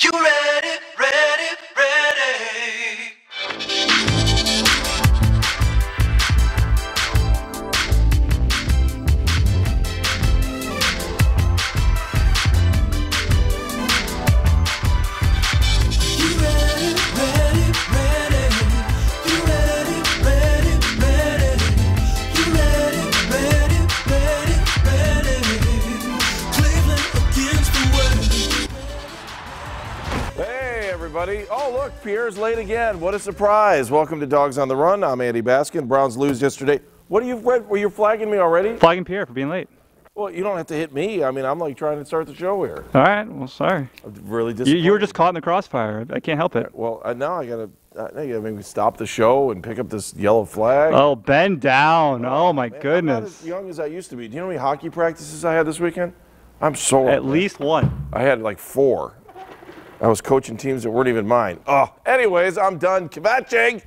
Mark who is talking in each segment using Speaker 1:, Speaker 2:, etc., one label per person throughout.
Speaker 1: You ready,
Speaker 2: Pierre's late again. What a surprise. Welcome to Dawgs on the Run. I'm Andy Baskin. Browns lose yesterday. What are you, were you flagging me already?
Speaker 3: Flagging Pierre for being late.
Speaker 2: Well, you don't have to hit me. I mean, I'm like trying to start the show here.
Speaker 3: All right. Well, sorry.
Speaker 2: I'm really
Speaker 3: You,
Speaker 2: disappointed.
Speaker 3: you were just caught in the crossfire. I can't help it.
Speaker 2: Well, uh, now I gotta, uh, now you gotta maybe stop the show and pick up this yellow flag.
Speaker 3: Oh, bend down. Oh, my
Speaker 2: Man, I'm not
Speaker 3: goodness.
Speaker 2: as young as I used to be. Do you know how many hockey practices I had this weekend? I'm so
Speaker 3: At least one.
Speaker 2: I had like four. I was coaching teams that weren't even mine. Oh, anyways, I'm done kvetching.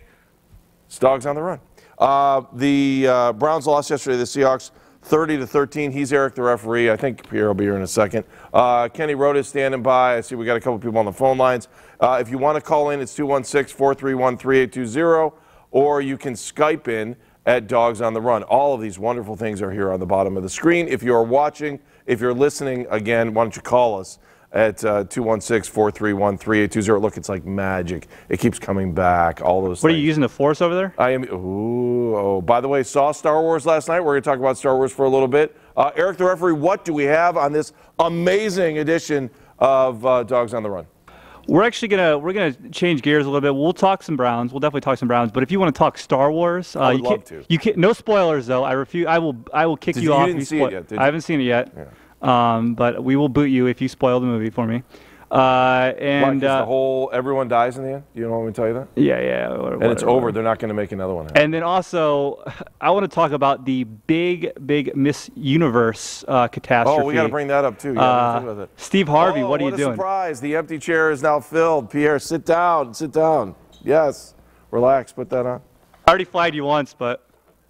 Speaker 2: It's Dawgs on the run. Uh, the uh, Browns lost yesterday. to The Seahawks, 30 to 13. He's Eric, the referee. I think Pierre will be here in a second. Uh, Kenny Roda is standing by. I see we got a couple people on the phone lines. Uh, if you want to call in, it's 216-431-3820, or you can Skype in at Dawgs on the Run. All of these wonderful things are here on the bottom of the screen. If you're watching, if you're listening, again, why don't you call us? At uh, 216-431-3820. Look, it's like magic. It keeps coming back, all those
Speaker 3: What are you using the force over there?
Speaker 2: I am, ooh, oh, by the way, saw Star Wars last night. We're going to talk about Star Wars for a little bit. Uh, Eric, the referee, what do we have on this amazing edition of uh, Dawgs on the Run?
Speaker 3: We're actually gonna we're gonna change gears a little bit. We'll talk some Browns. We'll definitely talk some Browns. But if you want to talk Star Wars, uh,
Speaker 2: I would
Speaker 3: you
Speaker 2: love
Speaker 3: can't,
Speaker 2: to.
Speaker 3: You can't. No spoilers though. I refuse. I will. I will kick
Speaker 2: Did
Speaker 3: you,
Speaker 2: you- you
Speaker 3: off.
Speaker 2: didn't see it yet, did
Speaker 3: I haven't seen it yet. Um, but we will boot you if you spoil the movie for me. Uh, and uh,
Speaker 2: the whole everyone dies in the end? You don't want me to tell you that?
Speaker 3: yeah, yeah. wha-
Speaker 2: And it's
Speaker 3: whatever.
Speaker 2: over. They're not going to make another one.
Speaker 3: And then also, I want to talk about the big, big Miss Universe uh, catastrophe.
Speaker 2: oh, we got to bring that up too. Yeah,
Speaker 3: Uh,
Speaker 2: think about that.
Speaker 3: Steve Harvey,
Speaker 2: Oh,
Speaker 3: what are you
Speaker 2: a
Speaker 3: doing?
Speaker 2: surprise. The empty chair is now filled. Pierre, sit down. Sit down. Yes. Relax. Put that on.
Speaker 3: I already flagged you once, but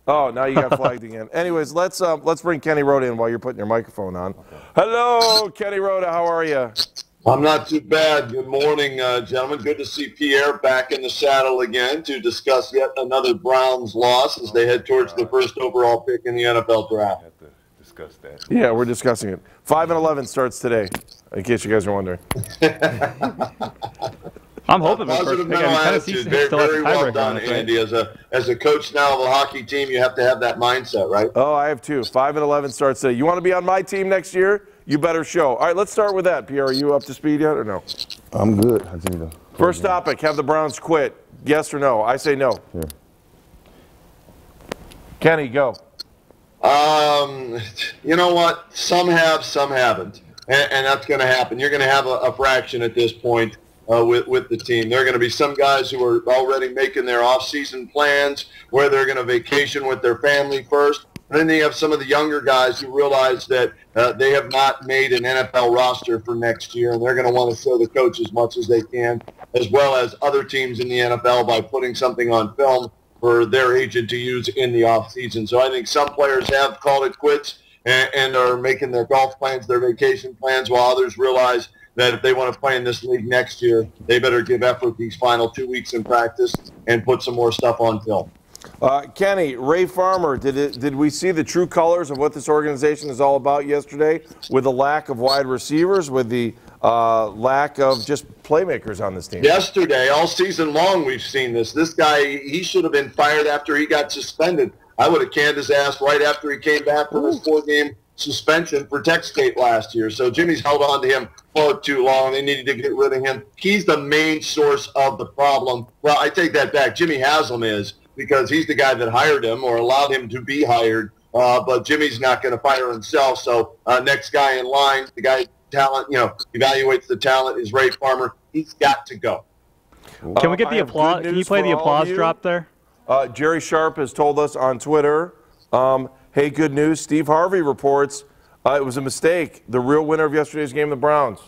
Speaker 2: Oh, now you got flagged again. Anyways, let's um, let's bring Kenny Roda in while you're putting your microphone on. Hello, Kenny Roda. How are you?
Speaker 4: I'm not too bad. Good morning, uh, gentlemen. Good to see Pierre back in the saddle again to discuss yet another Browns loss as they head towards the first overall pick in the NFL draft.
Speaker 5: have to discuss that.
Speaker 2: Yeah, we're discussing it. Five and eleven starts today. In case you guys are wondering.
Speaker 3: I'm hoping for the first
Speaker 4: Positive
Speaker 3: pick. I
Speaker 4: mental
Speaker 3: mean, Tennessee
Speaker 4: attitude.
Speaker 3: still
Speaker 4: Very,
Speaker 3: has
Speaker 4: very
Speaker 3: the
Speaker 4: well
Speaker 3: tiebreaker
Speaker 4: done,
Speaker 3: on right?
Speaker 4: Andy. As a as a coach now of a hockey team, you have to have that mindset, right?
Speaker 2: Oh, I have two. Five and eleven starts today. You want to be on my team next year? You better show. All right, let's start with that. Pierre, are you up to speed yet or no?
Speaker 5: I'm good. I just need to.
Speaker 2: First topic: Have the Browns quit? Yes or no? I say no.
Speaker 5: Here.
Speaker 2: Kenny, go.
Speaker 4: Um, you know what? Some have, some haven't, and, and that's going to happen. You're going to have a, a fraction at this point uh, with with the team. There are going to be some guys who are already making their off-season plans, where they're going to vacation with their family first. And then you have some of the younger guys who realize that uh, they have not made an NFL roster for next year, and they're going to want to show the coach as much as they can, as well as other teams in the NFL by putting something on film for their agent to use in the offseason. So I think some players have called it quits and, and are making their golf plans, their vacation plans, while others realize that if they want to play in this league next year, they better give effort these final two weeks in practice and put some more stuff on film.
Speaker 2: Uh, Kenny, Ray Farmer, did it, did we see the true colors of what this organization is all about yesterday with the lack of wide receivers, with the uh, lack of just playmakers on this team?
Speaker 4: Yesterday, all season long, we've seen this. This guy, he should have been fired after he got suspended. I would have canned his ass right after he came back from his four-game suspension for Textgate last year. So Jimmy's held on to him far too long. They needed to get rid of him. He's the main source of the problem. Well, I take that back. Jimmy Haslam is because he's the guy that hired him or allowed him to be hired. Uh, but Jimmy's not going to fire himself. So uh, next guy in line, the guy talent, you know, evaluates the talent is Ray Farmer. He's got to go.
Speaker 3: Can we
Speaker 2: Uh,
Speaker 3: get the applause? Can you play the applause drop there?
Speaker 2: Uh, Jerry Sharp has told us on Twitter, um, hey, good news. Steve Harvey reports uh, it was a mistake. The real winner of yesterday's game, the Browns.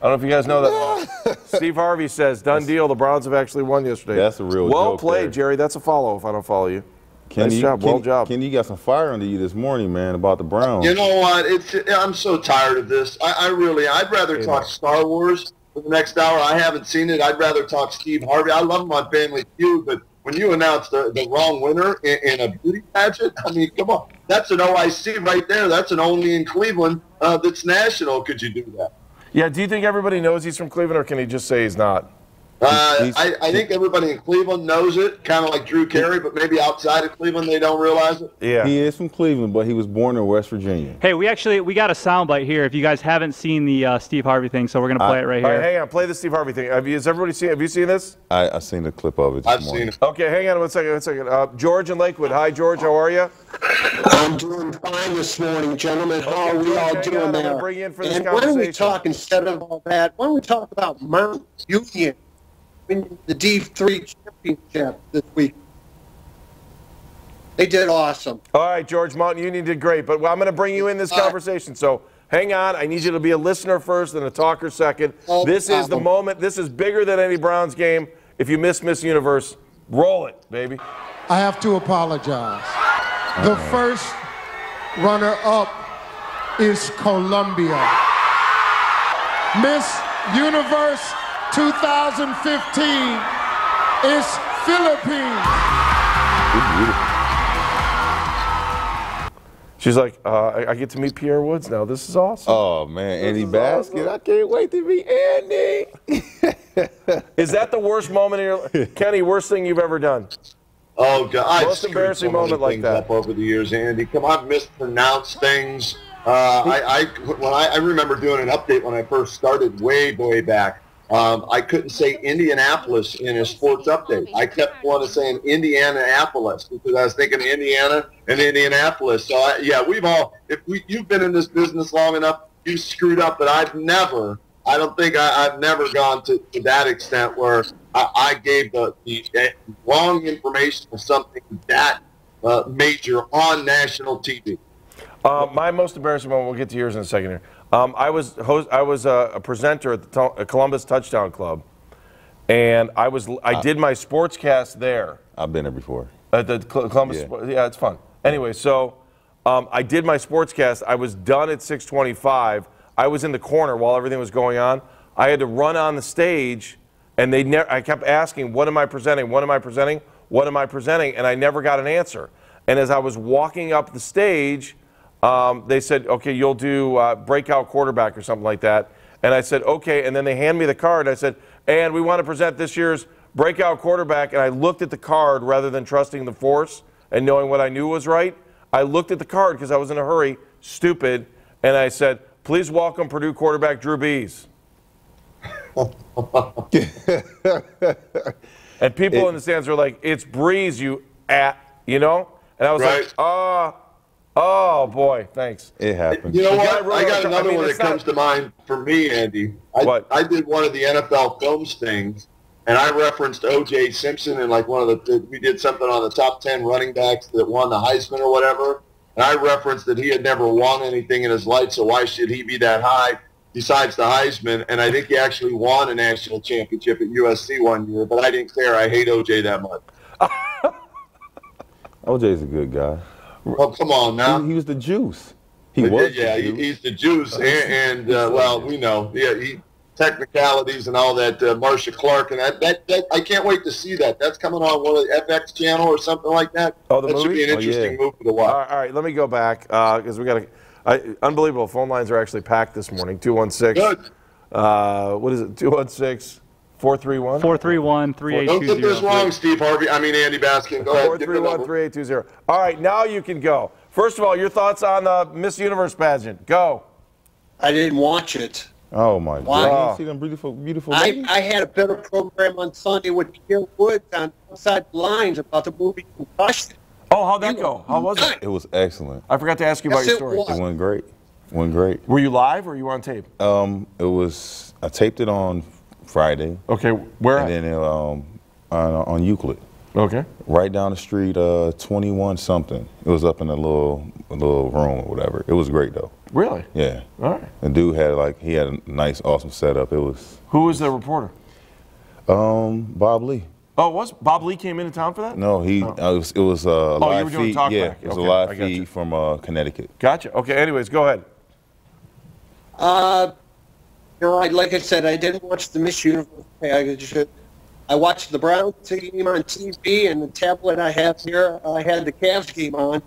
Speaker 2: I don't know if you guys know that. Steve Harvey says, done deal. The Browns have actually won yesterday.
Speaker 5: That's a real
Speaker 2: Well
Speaker 5: joke
Speaker 2: played,
Speaker 5: there.
Speaker 2: Jerry. That's a follow if I don't follow you.
Speaker 5: Kenny,
Speaker 2: nice job.
Speaker 5: Kenny,
Speaker 2: well job.
Speaker 5: Kenny, you got some fire under you this morning, man, about the Browns.
Speaker 4: You know what? It's I'm so tired of this. I, I really I'd rather talk Star Wars for the next hour. I haven't seen it. I'd rather talk Steve Harvey. I love him on Family Feud, but when you announce the, the wrong winner in, in a beauty pageant, I mean, come on. That's an OIC right there. That's an only in Cleveland uh, that's national. Could you do that?
Speaker 2: Yeah, do you think everybody knows he's from Cleveland, or can he just say he's not?
Speaker 4: Uh,
Speaker 5: He's-
Speaker 4: I, I think everybody in Cleveland knows it, kind of like Drew Carey, but maybe outside of Cleveland they don't realize it.
Speaker 2: Yeah.
Speaker 5: He is from Cleveland, but he was born in West Virginia.
Speaker 3: Hey, we actually we got a soundbite here. If you guys haven't seen the uh, Steve Harvey thing, so we're gonna play it right
Speaker 2: All
Speaker 3: here.
Speaker 2: right, hang on. Play the Steve Harvey thing. Have you, has everybody seen? Have you seen this?
Speaker 5: I, I seen a clip of it. This
Speaker 4: I've
Speaker 5: morning.
Speaker 4: seen it.
Speaker 2: Okay, hang on one second. One second. Uh, George in Lakewood. Hi, George. How are you?
Speaker 6: I'm doing fine this morning, gentlemen. How are we
Speaker 2: Okay,
Speaker 6: all doing
Speaker 2: on,
Speaker 6: there?
Speaker 2: bring you in for this
Speaker 6: and why don't we talk instead of all that? Why don't we talk about Mount Union, winning the D3 championship this week? They did awesome.
Speaker 2: All right, George. Mount Union did great, but I'm going to bring you in this
Speaker 6: All right.
Speaker 2: conversation. So hang on. I need you to be a listener first and a talker second.
Speaker 6: No
Speaker 2: this is the moment. This is bigger than any Browns game. If you miss Miss Universe, roll it, baby.
Speaker 7: I have to apologize. The first runner up is Colombia. Miss Universe 2015 is Philippines.
Speaker 2: She's like, uh, I, I get to meet Pierre Woods now. This is awesome.
Speaker 5: Oh man, Andy
Speaker 2: is
Speaker 5: Basket!
Speaker 2: awesome.
Speaker 5: I can't wait to meet Andy.
Speaker 2: Is that the worst moment in your Kenny? Worst thing you've ever done?
Speaker 4: Oh God! I've
Speaker 2: Most
Speaker 4: screwed
Speaker 2: embarrassing
Speaker 4: so many
Speaker 2: moment like that.
Speaker 4: up over the years, Andy. Come on, mispronounced things. Uh, I, I when I, I remember doing an update when I first started way way back. Um, I couldn't say Indianapolis in a sports update. I kept wanting to say Indianapolis because I was thinking Indiana and Indianapolis. So I, yeah, we've all if we, you've been in this business long enough, you screwed up. But I've never. I don't think I, I've never gone to, to that extent where I, I gave the, the uh, wrong information for something that uh, major on national TV.
Speaker 2: Uh, my most embarrassing moment. We'll get to yours in a second here. Um, I was host, I was a, a presenter at the to- Columbus Touchdown Club, and I was I did my sportscast there
Speaker 5: I've been there before.
Speaker 2: at the Col- Columbus.
Speaker 5: Yeah.
Speaker 2: Yeah, it's fun. Anyway, so um, I did my sportscast. I was done at 6:25. I was in the corner while everything was going on. I had to run on the stage, and they never. I kept asking, "What am I presenting? What am I presenting? What am I presenting?" And I never got an answer. And as I was walking up the stage, um, they said, "Okay, you'll do uh, breakout quarterback or something like that." And I said, "Okay." And then they hand me the card. I said, "And we want to present this year's breakout quarterback." And I looked at the card rather than trusting the force and knowing what I knew was right. I looked at the card because I was in a hurry, stupid, and I said, "Please welcome Purdue quarterback Drew Bees." and people in the stands were like, "It's Breeze, you at," you know. And I was
Speaker 4: Right.
Speaker 2: like, "Oh, oh boy, thanks."
Speaker 5: It happened.
Speaker 4: You know
Speaker 2: The
Speaker 4: what? I
Speaker 2: it-
Speaker 4: got
Speaker 2: I
Speaker 4: another
Speaker 2: mean,
Speaker 4: one that
Speaker 2: not-
Speaker 4: comes to mind for me, Andy. I,
Speaker 2: What?
Speaker 4: I did one of the NFL films things, and I referenced O.J. Simpson and like one of the we did something on the top ten running backs that won the Heisman or whatever. And I referenced that he had never won anything in his life, so why should he be that high? Besides the Heisman, and I think he actually won a national championship at USC one year, but I didn't care. I hate OJ that much.
Speaker 5: OJ's a good guy.
Speaker 4: Well, come on now.
Speaker 5: He, he was the juice. He
Speaker 4: But
Speaker 5: was.
Speaker 4: yeah,
Speaker 5: the
Speaker 4: he, he's the juice, and, and uh, well, we know, yeah, he, technicalities and all that. Uh, Marcia Clark and that, that, that, I can't wait to see that. That's coming on one of the FX channel or something like that.
Speaker 2: Oh, the
Speaker 4: that should be an
Speaker 5: Oh,
Speaker 4: interesting
Speaker 5: yeah.
Speaker 4: movie to
Speaker 2: All
Speaker 4: watch.
Speaker 2: right, all right, let me go back because we got to. Unbelievable. Phone lines are actually packed this morning. 216.
Speaker 4: Good.
Speaker 2: Uh, what is it? 216 431?
Speaker 3: 431
Speaker 4: Don't get this
Speaker 3: 3820.
Speaker 4: wrong, Steve Harvey. I mean Andy Baskin. Go ahead. give the
Speaker 2: 431
Speaker 4: number.
Speaker 2: 3820. All right, now you can go. First of all, your thoughts on the Miss Universe pageant. Go.
Speaker 6: I didn't watch it.
Speaker 5: Oh my
Speaker 6: Why?
Speaker 5: God! You see them beautiful, beautiful
Speaker 6: I,
Speaker 5: ladies?
Speaker 6: I had a better program on Sunday with Pierre Woods on Outside Lines about the movie Concussion.
Speaker 2: Oh, how'd that go? How was it?
Speaker 5: It was excellent.
Speaker 2: I forgot to ask you about
Speaker 6: Yes,
Speaker 2: your
Speaker 6: it
Speaker 2: story.
Speaker 6: was.
Speaker 5: It went great. Went great.
Speaker 2: Were you live or you were on tape?
Speaker 5: Um, it was. I taped it on Friday,
Speaker 2: Okay, where?
Speaker 5: and then um, on, on Euclid,
Speaker 2: okay.
Speaker 5: right down the street, uh, 21 something. It was up in a little, a little room or whatever. It was great though.
Speaker 2: Really?
Speaker 5: Yeah.
Speaker 2: All right.
Speaker 5: The dude had like he had a nice, awesome setup. It was
Speaker 2: Who was the reporter?
Speaker 5: um, Bob Ley.
Speaker 2: Oh, it was Bob Ley came into town for that?
Speaker 5: No, he. Uh, it was. It was uh, a
Speaker 2: Oh, you
Speaker 5: live
Speaker 2: were doing
Speaker 5: feed.
Speaker 2: talk
Speaker 5: yeah,
Speaker 2: back.
Speaker 5: it was
Speaker 2: Okay,
Speaker 5: a live
Speaker 2: I got you.
Speaker 5: feed from uh, Connecticut.
Speaker 2: Gotcha. Okay. Anyways, go ahead.
Speaker 6: Uh, Know, I, like I said, I didn't watch the Miss Universe package. I watched the Browns game on TV, and the tablet I have here, I had the Cavs game on.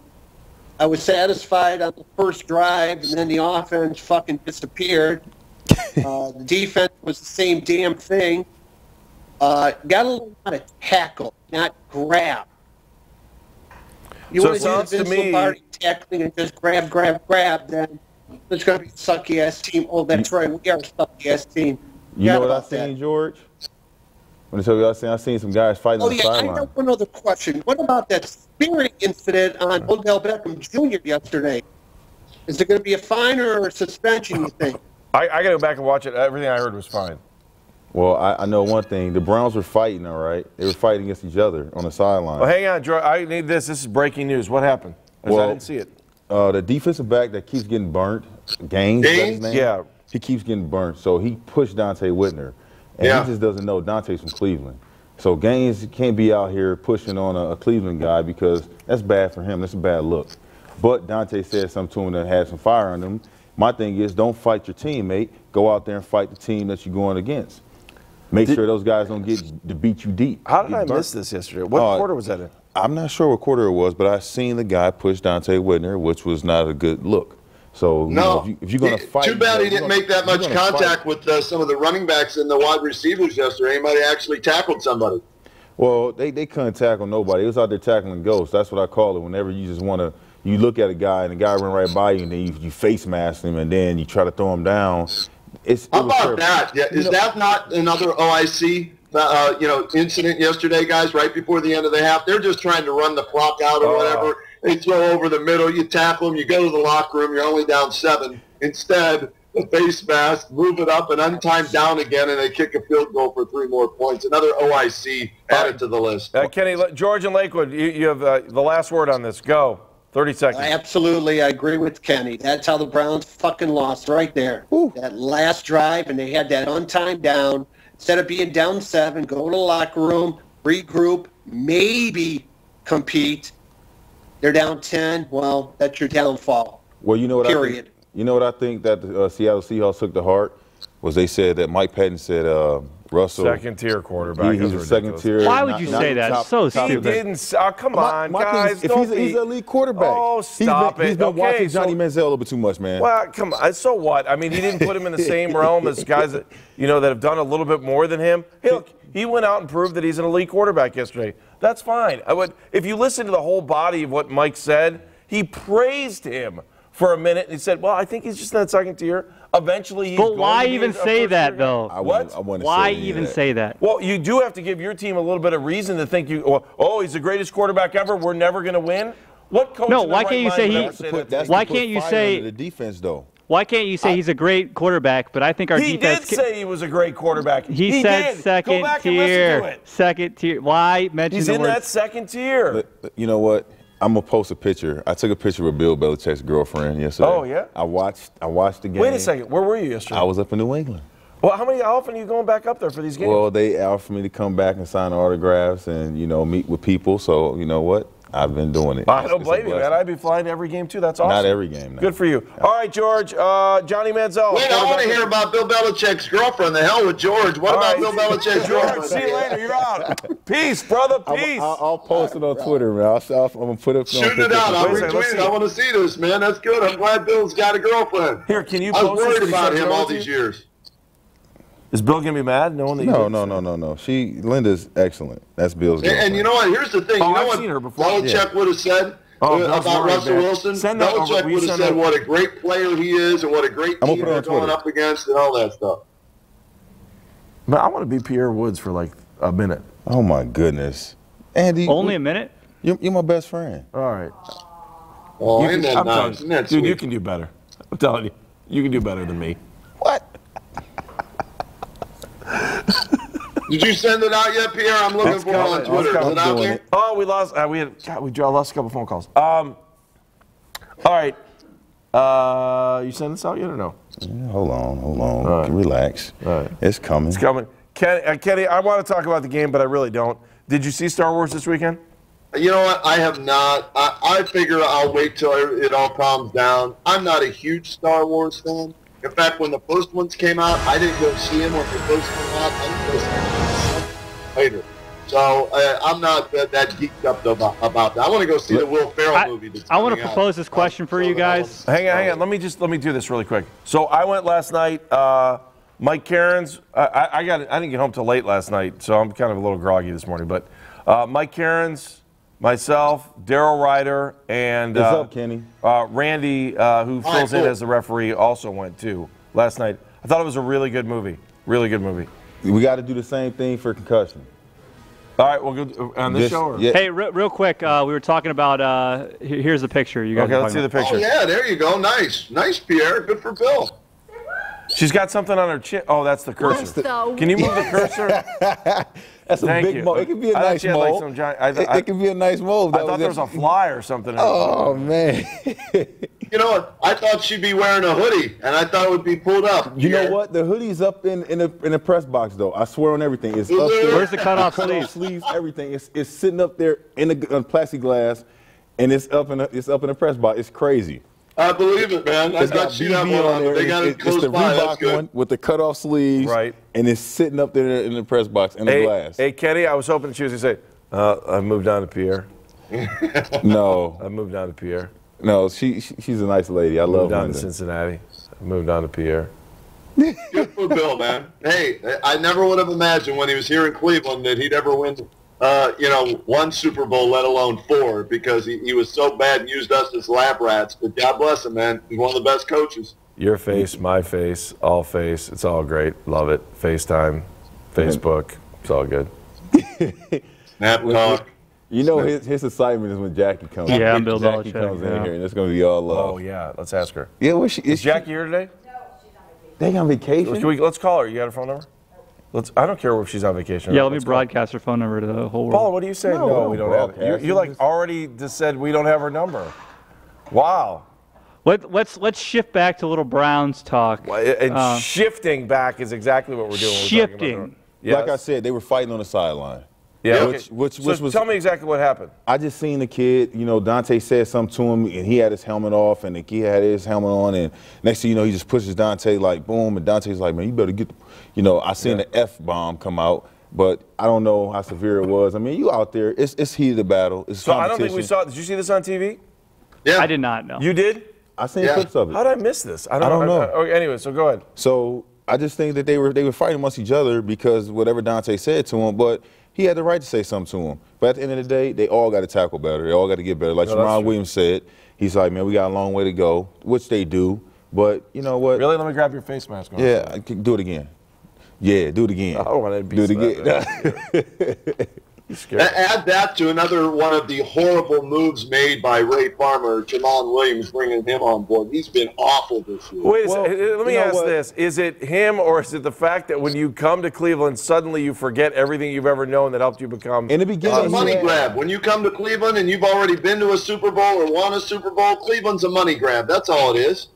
Speaker 6: I was satisfied on the first drive, and then the offense fucking disappeared. uh, the defense was the same damn thing. Uh, got learn how to tackle, not grab. You
Speaker 2: So
Speaker 6: want to do
Speaker 2: sounds
Speaker 6: the
Speaker 2: to
Speaker 6: Vince
Speaker 2: me-
Speaker 6: Lombardi tackling and just grab, grab, grab, then it's going to be a sucky ass team. Oh, that's right, we are a sucky ass team.
Speaker 5: You know what I
Speaker 6: about that.
Speaker 5: seen, George? When I tell you what I seen, I seen some guys fighting
Speaker 6: Oh
Speaker 5: on the
Speaker 6: yeah, I
Speaker 5: sideline.
Speaker 6: have one other question. What about that spearing incident on Odell Beckham Jr. yesterday? Is there going to be a fine or a suspension? You think?
Speaker 2: I, I got to go back and watch it. Everything I heard was fine.
Speaker 5: Well, I, I know one thing. The Browns were fighting, all right. They were fighting against each other on the sideline.
Speaker 2: Well, hang on, George. I need this. This is breaking news. What happened? 'Cause I didn't see it.
Speaker 5: Uh, the defensive back that keeps getting burnt, Gaines, is his
Speaker 4: Gaines?
Speaker 5: name?
Speaker 2: Yeah.
Speaker 5: He keeps getting burnt. So he pushed Donte Whitner. And
Speaker 4: Yeah.
Speaker 5: he just doesn't know Donte's from Cleveland. So Gaines can't be out here pushing on a, a Cleveland guy because that's bad for him. That's a bad look. But Donte said something to him that had some fire on him. My thing is don't fight your teammate. Go out there and fight the team that you're going against. Make sure those guys don't get to beat you deep.
Speaker 2: How did I
Speaker 5: burnt.
Speaker 2: miss this yesterday? What
Speaker 5: Uh,
Speaker 2: quarter was that in?
Speaker 5: I'm not sure what quarter it was, but I seen the guy push Donte Whitner, which was not a good look. So you know,
Speaker 4: No.
Speaker 5: if, you, if you're going to fight, Too
Speaker 4: bad he didn't
Speaker 5: gonna-
Speaker 4: make that much
Speaker 5: gonna fight-
Speaker 4: contact with uh, some of the running backs and the wide receivers yesterday. He might have actually tackled somebody.
Speaker 5: Well, they, they couldn't tackle nobody. It was out there tackling ghosts. That's what I call it. Whenever you just want to, you look at a guy and the guy ran right by you, and then you, you face mask him, and then you try to throw him down. It's
Speaker 4: How about
Speaker 5: terrible.
Speaker 4: that? Yeah, is
Speaker 5: No.
Speaker 4: that not another OIC, uh, you know, incident yesterday, guys? Right before the end of the half, they're just trying to run the clock out or
Speaker 2: Oh.
Speaker 4: whatever. They throw over the middle, you tackle them, you go to the locker room, you're only down seven. Instead, the face mask, move it up and untimed down again, and they kick a field goal for three more points. Another OIC added to the list.
Speaker 2: Uh, Kenny, George and Lakewood, you, you have uh, the last word on this. Go. 30 seconds.
Speaker 6: Absolutely, I agree with Kenny. That's how the Browns fucking lost right there. That last drive, and they had that untimed down. Instead of being down seven, go to the locker room, regroup, maybe compete. They're down ten. Well, that's your downfall.
Speaker 5: Well, you know what? I
Speaker 6: Period.
Speaker 5: think, you know what I think that the uh, Seattle Seahawks took to heart was they said that Mike Pettine said uh, Russell.
Speaker 2: Second tier quarterback.
Speaker 5: he- he's a second
Speaker 2: ridiculous.
Speaker 5: tier.
Speaker 3: Why would you
Speaker 5: not
Speaker 3: say that?
Speaker 5: top-
Speaker 3: So
Speaker 5: top
Speaker 2: He didn't. Oh, come
Speaker 5: My-
Speaker 2: on,
Speaker 5: my
Speaker 2: guys.
Speaker 5: is, if
Speaker 2: don't
Speaker 5: he's, a, he's an elite quarterback.
Speaker 2: Oh,
Speaker 5: He's
Speaker 2: stop
Speaker 5: been,
Speaker 2: it.
Speaker 5: He's been
Speaker 2: Okay,
Speaker 5: watching
Speaker 2: so-
Speaker 5: Johnny Manziel a little bit too much, man.
Speaker 2: Well, come on. So what? I mean, he didn't put him in the same realm as guys that you know that have done a little bit more than him. Hey, look, he went out and proved that he's an elite quarterback yesterday. That's fine. I would, if you listen to the whole body of what Mike said, he praised him for a minute. and He said, "Well, I think he's just in that second tier. Eventually, he's
Speaker 3: But
Speaker 2: going
Speaker 3: why
Speaker 2: to be
Speaker 3: even say that,
Speaker 2: tier guy."
Speaker 3: though?
Speaker 5: I
Speaker 2: What?
Speaker 5: I wouldn't
Speaker 3: Why
Speaker 5: say
Speaker 3: even
Speaker 5: that.
Speaker 3: say that?
Speaker 2: Well, you do have to give your team a little bit of reason to think you. Oh, oh he's the greatest quarterback ever. We're never going to win. What coach?
Speaker 3: No, why
Speaker 2: right
Speaker 3: can't you say
Speaker 2: would
Speaker 3: he-
Speaker 2: ever say
Speaker 5: Put-
Speaker 2: that to
Speaker 5: that's
Speaker 2: you?
Speaker 3: Why
Speaker 5: to put
Speaker 3: can't you say-
Speaker 5: the defense though?
Speaker 3: Why can't you say he's a great quarterback? But I think our
Speaker 2: He
Speaker 3: defense.
Speaker 2: He did
Speaker 3: ca-
Speaker 2: say he was a great quarterback.
Speaker 3: he, said
Speaker 2: did.
Speaker 3: second
Speaker 2: Go back and
Speaker 3: tier.
Speaker 2: to it.
Speaker 3: Second tier. Why mention
Speaker 2: He's
Speaker 3: the
Speaker 2: in
Speaker 3: word?
Speaker 2: that second tier.
Speaker 5: But, but you know what? I'm gonna post a picture. I took a picture with Bill Belichick's girlfriend yesterday.
Speaker 2: Oh, yeah?
Speaker 5: I watched. I watched the game.
Speaker 2: Wait a second. Where were you yesterday?
Speaker 5: I was up in New England.
Speaker 2: well, how many? How often are you going back up there for these games?
Speaker 5: Well, they offered me to come back and sign autographs and you know meet with people. So you know what? I've been doing it.
Speaker 2: I don't
Speaker 5: it's a
Speaker 2: blame you, man. I'd be flying to every game too. That's awesome.
Speaker 5: Not every game. No.
Speaker 2: Good for you. All right, George. Uh, Johnny Manziel.
Speaker 4: Wait, I want to hear about Bill Belichick's girlfriend. The hell with George. What
Speaker 2: All
Speaker 4: about
Speaker 2: right.
Speaker 4: Bill Belichick's girlfriend?
Speaker 2: see you later. You're out. Peace, brother.
Speaker 5: I'll,
Speaker 2: Peace.
Speaker 5: I'll, I'll post it on Twitter, man. I'll, I'll, I'm gonna put it.
Speaker 4: Shoot it out. I'll
Speaker 2: Wait a second, let's
Speaker 4: retweet it. I want to see this, man. That's good. I'm glad Bill's got a girlfriend.
Speaker 2: Here, can you
Speaker 4: I was
Speaker 2: post this
Speaker 4: worried about him all these years.
Speaker 2: Is Bill gonna be mad knowing that
Speaker 5: No, no, no, no, no. She Linda's excellent. That's Bill's
Speaker 4: And,
Speaker 5: girlfriend.
Speaker 4: and you know what? Here's the thing.
Speaker 2: Oh,
Speaker 4: you know
Speaker 2: I've
Speaker 4: what
Speaker 2: seen her before.
Speaker 4: Belichick
Speaker 5: Yeah.
Speaker 4: would have said
Speaker 2: Oh,
Speaker 4: uh, about
Speaker 2: worried,
Speaker 4: Russell
Speaker 2: man.
Speaker 4: Wilson?
Speaker 2: Send that.
Speaker 4: Belichick would have said what a great player he is and what a great
Speaker 5: I'm
Speaker 4: team they're going up against and all that stuff.
Speaker 2: Man, I want to be Pierre Woods for like a minute.
Speaker 5: Oh my goodness, Andy.
Speaker 3: Only a minute.
Speaker 5: You're, you're my best friend.
Speaker 2: All right.
Speaker 4: Oh,
Speaker 2: You
Speaker 4: ain't
Speaker 2: can-
Speaker 4: that
Speaker 2: I'm
Speaker 4: nice?
Speaker 2: telling
Speaker 4: Isn't
Speaker 2: you, dude, you can do better. I'm telling you, you can do better than me.
Speaker 4: Did you send it out yet, Pierre? I'm looking
Speaker 2: It's
Speaker 4: for it on. Twitter. Is it out there?
Speaker 5: it.
Speaker 2: Oh, we lost. Uh, we had. God, we lost a couple phone calls. Um. All right. Uh, you send this out yet or no?
Speaker 5: Yeah, hold on, hold on.
Speaker 2: All right.
Speaker 5: Relax.
Speaker 2: All right.
Speaker 5: It's coming.
Speaker 2: It's coming. Ken, uh, Kenny, I want to talk about the game, but I really don't. Did you see Star Wars this weekend?
Speaker 4: You know what? I have not. I, I figure I'll wait till it all calms down. I'm not a huge Star Wars fan, In fact, when the first ones came out, I didn't go see them when they first came out. I didn't go see them later. So uh, I'm not uh, that geeked up about, about that. I want to go see the Will Ferrell
Speaker 3: I,
Speaker 4: movie. That's
Speaker 3: I want to
Speaker 4: coming out.
Speaker 3: propose this question for you guys.
Speaker 2: Hang on, hang on. Let me just let me do this really quick. So I went last night. Uh, Mike Cairns. I, I, I got. I didn't get home till late last night, so I'm kind of a little groggy this morning. But uh, Mike Cairns, myself, Daryl Ryder, and uh,
Speaker 5: up, Kenny?
Speaker 2: Uh, Randy, uh, who
Speaker 4: All right,
Speaker 2: fills in
Speaker 4: cool.
Speaker 2: as the referee, also went too last night. I thought it was a really good movie. Really good movie.
Speaker 5: We got to do the same thing for concussion.
Speaker 2: All right, we'll go on this
Speaker 5: This-
Speaker 2: show. Or?
Speaker 5: yeah.
Speaker 3: Hey, re- real quick, uh, we were talking about. Uh, here's the picture. You guys.
Speaker 2: Okay, let's see
Speaker 3: talking
Speaker 2: the picture.
Speaker 4: Oh yeah, there you go. Nice, nice, Pierre. Good for Bill.
Speaker 2: She's got something on her chin. Oh, that's the cursor.
Speaker 8: the
Speaker 2: Can you move the cursor?
Speaker 5: That's a big
Speaker 2: you.
Speaker 5: mold. It could be a
Speaker 2: I
Speaker 5: nice
Speaker 2: she had, like, some giant- I-
Speaker 5: it,
Speaker 2: I-
Speaker 5: it could be a nice mold.
Speaker 2: I thought there was a fly or something. in it.
Speaker 5: Oh man.
Speaker 4: You know what? I thought she'd be wearing a hoodie, and I thought it would be pulled up.
Speaker 5: You know what? The hoodie's up in in the in the press box though. I swear on everything. It's up there.
Speaker 3: Where's the cutoff
Speaker 5: cut off sleeves, everything. It's it's sitting up there in the uh, plastic glass, and it's up in the, it's up in the press box. It's crazy.
Speaker 4: I believe it, man. I
Speaker 5: It's
Speaker 4: thought
Speaker 5: got
Speaker 4: she'd have
Speaker 5: BB
Speaker 4: one on,
Speaker 5: there.
Speaker 4: they got it,
Speaker 5: It- it's the
Speaker 4: by. That's
Speaker 5: Reebok
Speaker 4: good.
Speaker 5: one with the cutoff sleeves,
Speaker 2: Right.
Speaker 5: And it's sitting up there in the press box in the glass.
Speaker 2: hey, Kenny, I was hoping she was going to say, uh, I moved on to Pierre.
Speaker 5: No,
Speaker 2: I moved on to Pierre.
Speaker 5: No, she, she she's a nice lady. I love
Speaker 2: Moved on to Cincinnati. I moved on to Pierre.
Speaker 4: Good for Bill, man. Hey, I never would have imagined when he was here in Cleveland that he'd ever win, uh, you know, one Super Bowl, let alone four, because he, he was so bad and used us as lab rats. But God bless him, man. He's one of the best coaches.
Speaker 2: Your face, my face, all face. It's all great. Love it. FaceTime, Facebook. It's all good.
Speaker 4: Snap talk.
Speaker 5: You know his his assignment is when Jackie comes.
Speaker 3: Yeah, I'm Bill
Speaker 5: Jackie
Speaker 3: Belichick,
Speaker 5: comes
Speaker 3: yeah.
Speaker 5: in here, and it's gonna be all love.
Speaker 2: Oh, yeah. Let's ask her.
Speaker 5: yeah. What she
Speaker 2: Is Jackie here today?
Speaker 5: No, They on vacation.
Speaker 2: Can we, let's call her. You got her phone number? Let's. I don't care if she's on vacation.
Speaker 3: Yeah, let me
Speaker 2: Let's call her.
Speaker 3: broadcast her phone number to the whole world.
Speaker 2: Paula, what do you say?
Speaker 5: No,
Speaker 2: No,
Speaker 5: we
Speaker 2: we
Speaker 5: don't
Speaker 2: don't have it. You, you like already just said we don't have her number. Wow.
Speaker 3: Let, let's let's shift back to little Browns talk.
Speaker 2: Well, And
Speaker 3: Uh,
Speaker 2: shifting back is exactly what we're doing. when we're
Speaker 3: Shifting.
Speaker 2: her. Yes.
Speaker 5: Like I said, they were fighting on the sideline.
Speaker 2: Yeah,
Speaker 4: Yeah,
Speaker 2: okay.
Speaker 5: which- which-
Speaker 2: so
Speaker 5: which was-
Speaker 2: tell me exactly what happened.
Speaker 5: I just seen the kid, you know, Donte said something to him, and he had his helmet off, and the kid had his helmet on, and next thing you know, he just pushes Donte like boom, and Donte's like, man, you better get, the, you know, I seen the f bomb come out, but I don't know how severe it was. I mean, you out there, it's it's heated battle, it's
Speaker 2: So I don't think we
Speaker 5: competition.
Speaker 2: saw. Did you see this on TV?
Speaker 4: Yeah.
Speaker 3: I did not know.
Speaker 2: You did?
Speaker 5: I seen
Speaker 4: Yeah.
Speaker 5: clips of it.
Speaker 2: How did I miss this? I don't,
Speaker 5: I don't know.
Speaker 2: okay, anyway, so go ahead.
Speaker 5: So I just think that they were they were fighting amongst each other because whatever Donte said to him, but he had the right to say something to him. But at the end of the day, they all got to tackle better. They all got to get better. Like
Speaker 2: No,
Speaker 5: Jamal. Williams said, he's like, man, we got a long way to go, which they do. But you know what?
Speaker 2: Really? Let me grab your face mask. On.
Speaker 5: Yeah, I can do it again. Yeah, do it again.
Speaker 2: I don't want to
Speaker 5: do it again.
Speaker 2: You scared.
Speaker 4: Add that to another one of the horrible moves made by Ray Farmer, Jamal Williams, bringing him on board. He's been awful this year.
Speaker 2: Wait
Speaker 5: Well,
Speaker 2: second. Let me ask
Speaker 5: what?
Speaker 2: this: Is it him, or is it the fact that when you come to Cleveland, suddenly you forget everything you've ever known that helped you become?
Speaker 5: In the beginning,
Speaker 4: a money
Speaker 5: had-
Speaker 4: grab. When you come to Cleveland and you've already been to a Super Bowl or won a Super Bowl, Cleveland's a money grab. That's all it is.